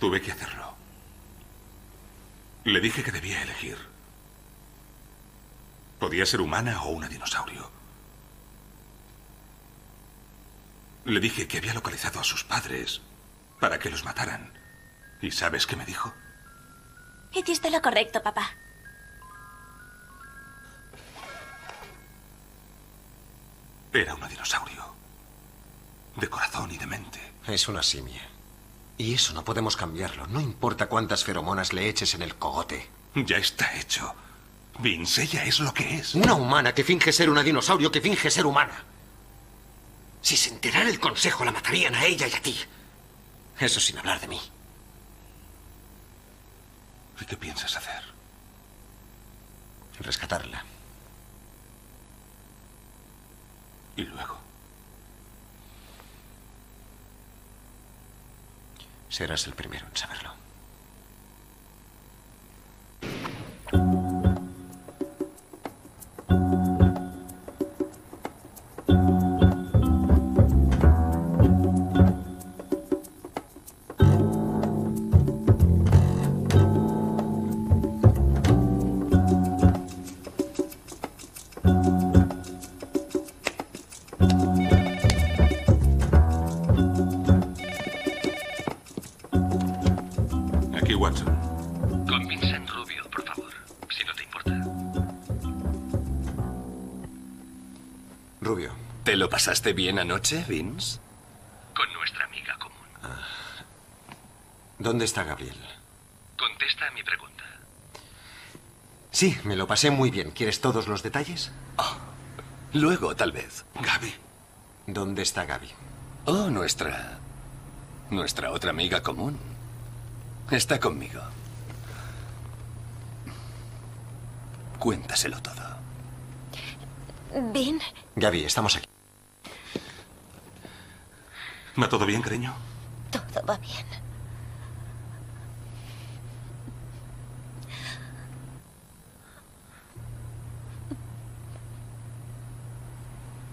Tuve que hacerlo. Le dije que debía elegir. Podía ser humana o una dinosaurio. Le dije que había localizado a sus padres para que los mataran. ¿Y sabes qué me dijo? Hiciste lo correcto, papá. Era una dinosaurio. De corazón y de mente. Es una simia. Y eso no podemos cambiarlo. No importa cuántas feromonas le eches en el cogote. Ya está hecho. Vince, ella es lo que es. Una humana que finge ser una dinosaurio que finge ser humana. Si se enterara el consejo, la matarían a ella y a ti. Eso sin hablar de mí. ¿Y qué piensas hacer? Rescatarla. ¿Y luego? Serás el primero en saberlo. Watson. Con Vincent Rubio, por favor, si no te importa. Rubio. ¿Te lo pasaste bien anoche, Vince? Con nuestra amiga común. ¿Dónde está Gabriel? Contesta a mi pregunta. Sí, me lo pasé muy bien. ¿Quieres todos los detalles? Luego, tal vez. Gaby. ¿Dónde está Gaby? Oh, nuestra... Nuestra otra amiga común. Está conmigo. Cuéntaselo todo. Vin, Gaby, estamos aquí. ¿Va todo bien, cariño? todo va bien.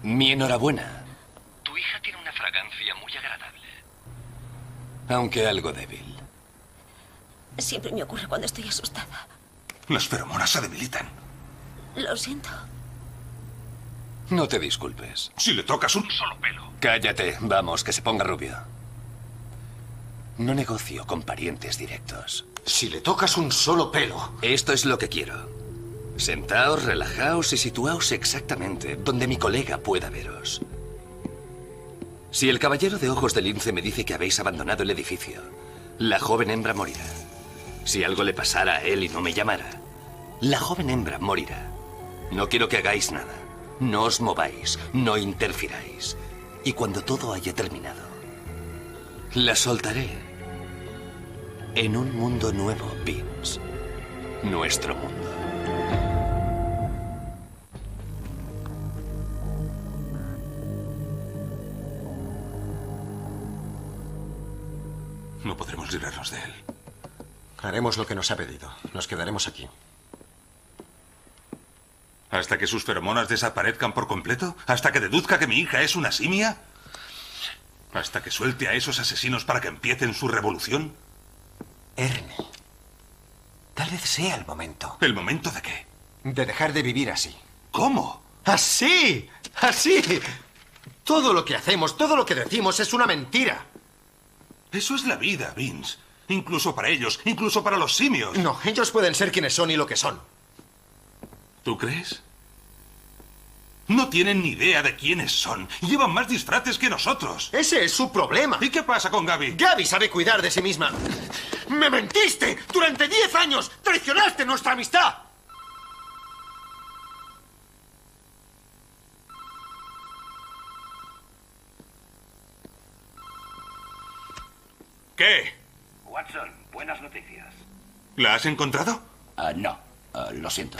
Mi enhorabuena. Tu hija tiene una fragancia muy agradable. Aunque algo débil. Siempre me ocurre cuando estoy asustada. Las feromonas se debilitan. Lo siento. No te disculpes. Si le tocas un solo pelo. Cállate. Vamos, que se ponga rubio. No negocio con parientes directos. Si le tocas un solo pelo. Esto es lo que quiero. Sentaos, relajaos y situaos exactamente donde mi colega pueda veros. Si el caballero de ojos de lince me dice que habéis abandonado el edificio, la joven hembra morirá. Si algo le pasara a él y no me llamara, la joven hembra morirá. No quiero que hagáis nada. No os mováis, no interfiráis. Y cuando todo haya terminado, la soltaré. En un mundo nuevo, Vince. Nuestro mundo. No podremos librarnos de él. Haremos lo que nos ha pedido. Nos quedaremos aquí. ¿Hasta que sus feromonas desaparezcan por completo? ¿Hasta que deduzca que mi hija es una simia? ¿Hasta que suelte a esos asesinos para que empiecen su revolución? Ernie. Tal vez sea el momento. ¿El momento de qué? De dejar de vivir así. ¿Cómo? ¡Así! ¡Así! Todo lo que hacemos, todo lo que decimos es una mentira. Eso es la vida, Vince. Incluso para ellos, incluso para los simios. No, ellos pueden ser quienes son y lo que son. ¿Tú crees? No tienen ni idea de quiénes son. Llevan más disfraces que nosotros. Ese es su problema. ¿Y qué pasa con Gaby? Gaby sabe cuidar de sí misma. ¡Me mentiste! ¡Durante diez años! ¡Traicionaste nuestra amistad! ¿Qué? Watson, buenas noticias. ¿La has encontrado? Ah, no, Ah, lo siento.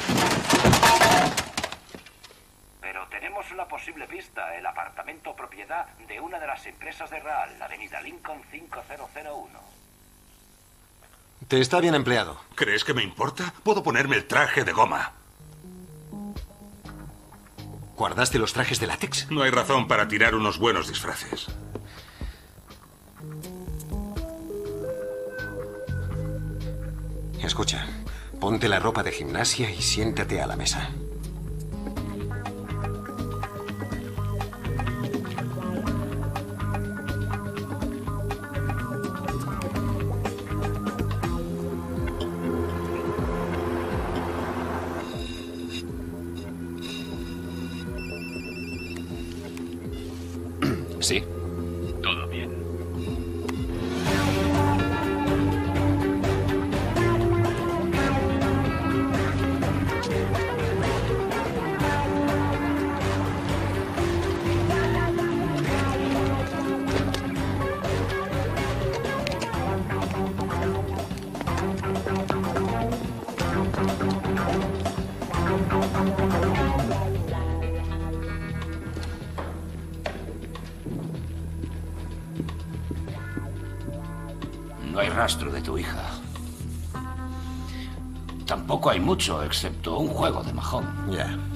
Pero tenemos una posible pista, el apartamento propiedad de una de las empresas de Real, la avenida Lincoln 5001. Te está bien empleado. ¿Crees que me importa? Puedo ponerme el traje de goma. ¿Guardaste los trajes de látex? No hay razón para tirar unos buenos disfraces. Escucha, ponte la ropa de gimnasia y siéntate a la mesa. Mucho, excepto un juego de majón. Ya. Una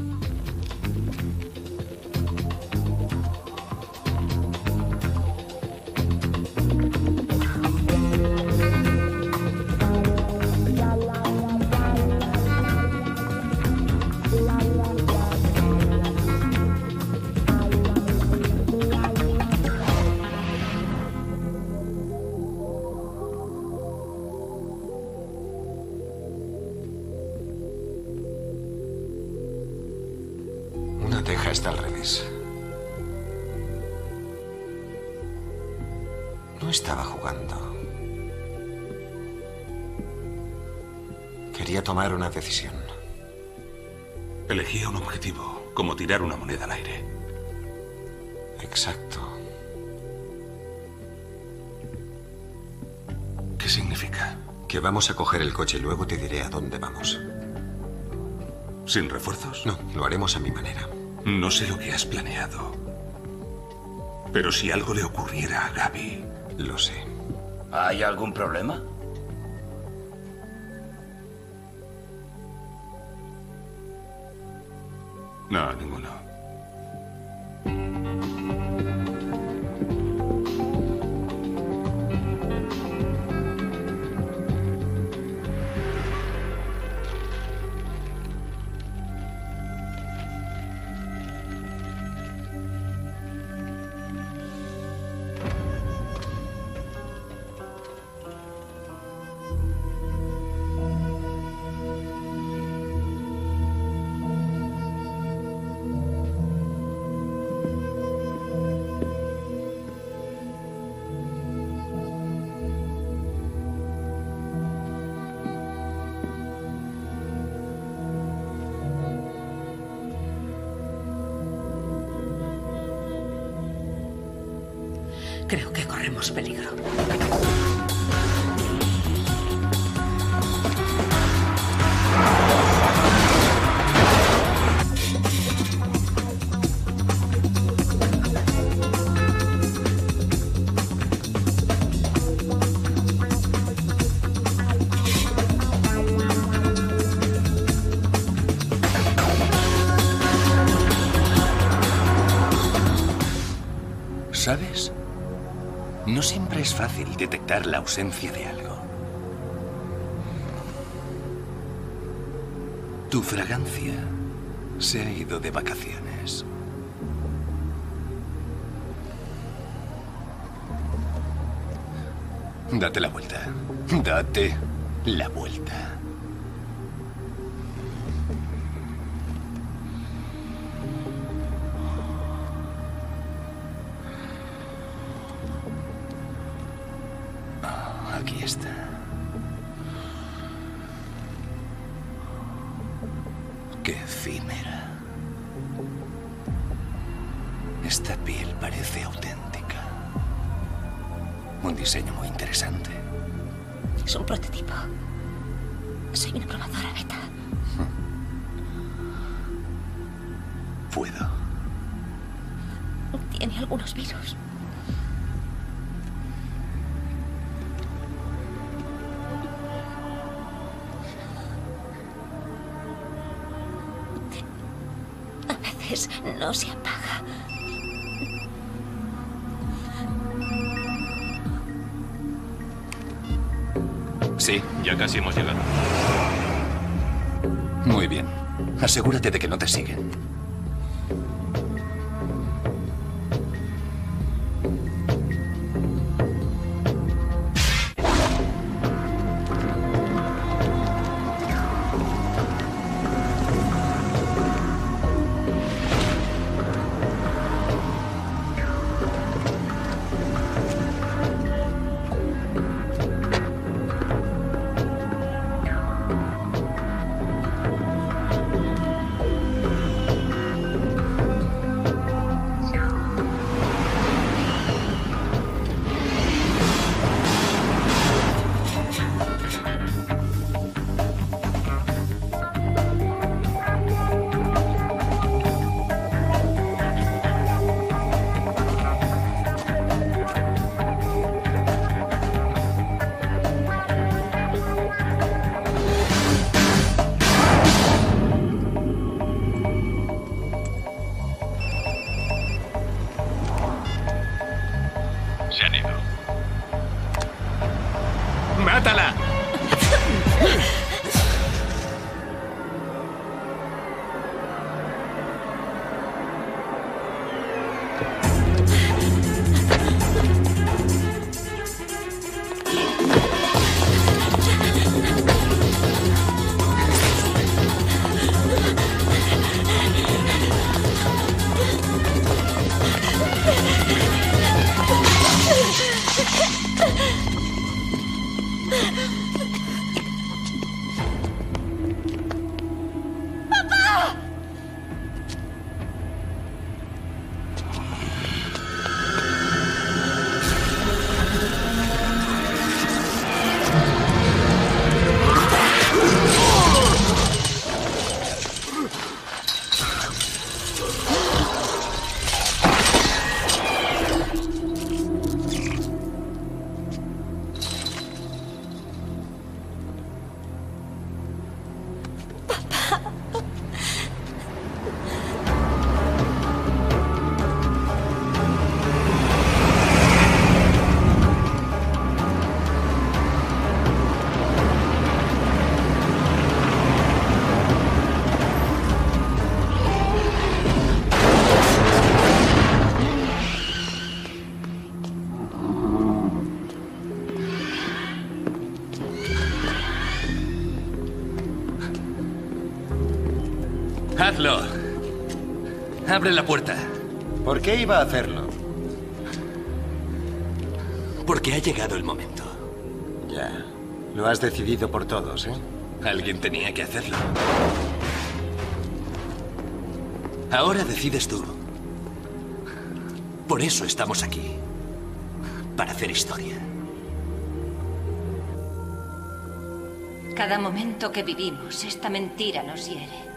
está al revés. No estaba jugando. Quería tomar una decisión. Elegía un objetivo, como tirar una moneda al aire. Exacto. ¿Qué significa? Que vamos a coger el coche y luego te diré a dónde vamos. ¿Sin refuerzos? No, lo haremos a mi manera. No sé lo que has planeado. Pero si algo le ocurriera a Gaby... Lo sé. ¿Hay algún problema? No, ninguno. La ausencia de algo. Tu fragancia se ha ido de vacaciones. Date la vuelta. Date la vuelta. Abre la puerta. ¿Por qué iba a hacerlo? Porque ha llegado el momento. Ya. Lo has decidido por todos, ¿eh? Alguien tenía que hacerlo. Ahora decides tú. Por eso estamos aquí. Para hacer historia. Cada momento que vivimos, esta mentira nos hiere.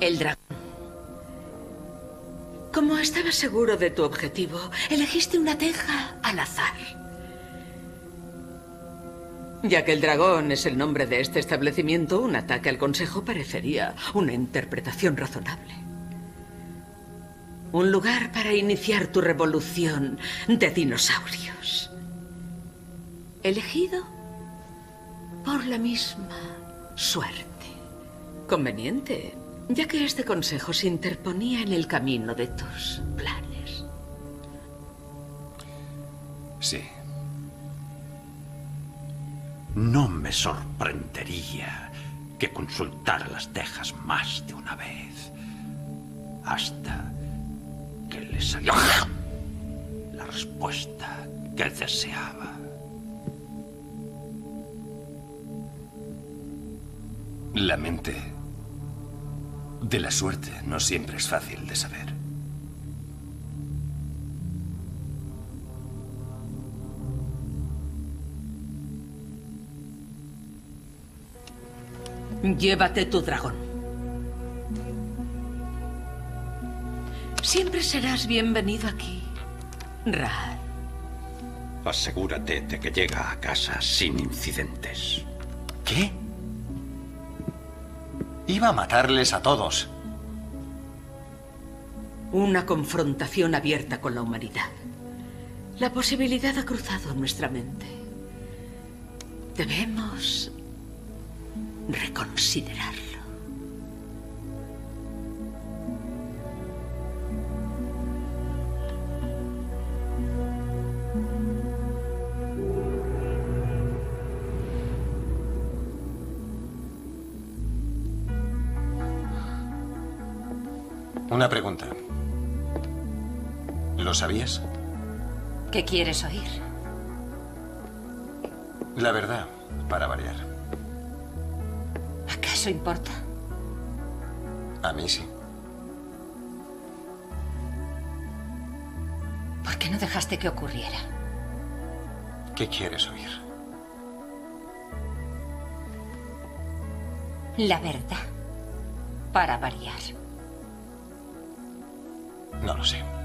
El dragón. Como estabas seguro de tu objetivo, elegiste una teja al azar. Ya que el dragón es el nombre de este establecimiento, un ataque al consejo parecería una interpretación razonable. Un lugar para iniciar tu revolución de dinosaurios. Elegido por la misma suerte. Conveniente, ya que este consejo se interponía en el camino de tus planes. Sí. No me sorprendería que consultara las tejas más de una vez. Hasta que le saliera la respuesta que deseaba. La mente de la suerte no siempre es fácil de saber. Llévate tu dragón. Siempre serás bienvenido aquí, Ra. Asegúrate de que llega a casa sin incidentes. ¿Qué? Iba a matarles a todos. Una confrontación abierta con la humanidad. La posibilidad ha cruzado nuestra mente. Debemos reconsiderarlo. Una pregunta. ¿Lo sabías? ¿Qué quieres oír? La verdad, para variar. ¿Acaso importa? A mí sí. ¿Por qué no dejaste que ocurriera? ¿Qué quieres oír? La verdad. Para variar. No lo sé.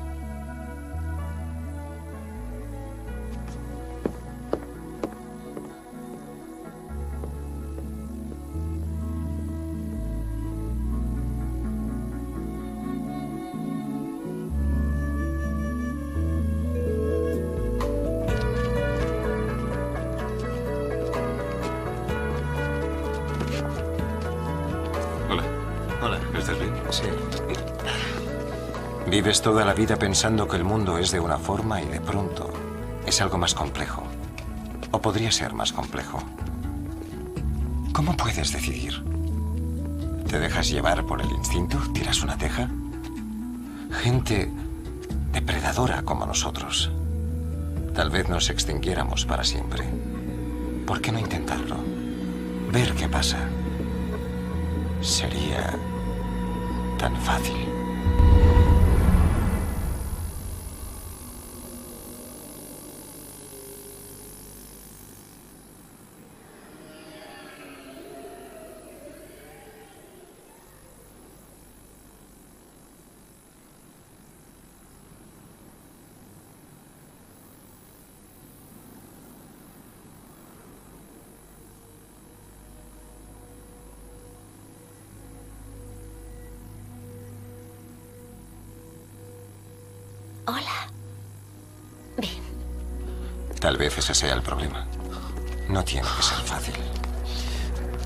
Vives toda la vida pensando que el mundo es de una forma y de pronto es algo más complejo. O podría ser más complejo. ¿Cómo puedes decidir? ¿Te dejas llevar por el instinto? ¿Tiras una teja? Gente depredadora como nosotros. Tal vez nos extinguiéramos para siempre. ¿Por qué no intentarlo? Ver qué pasa. Sería tan fácil. Hola. Tal vez ese sea el problema. No tiene que ser fácil.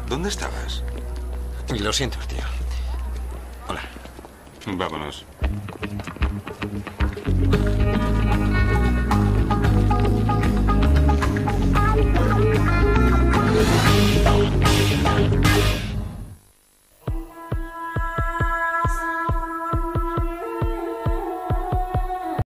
¿Dónde estabas? Lo siento, tío. Vámonos.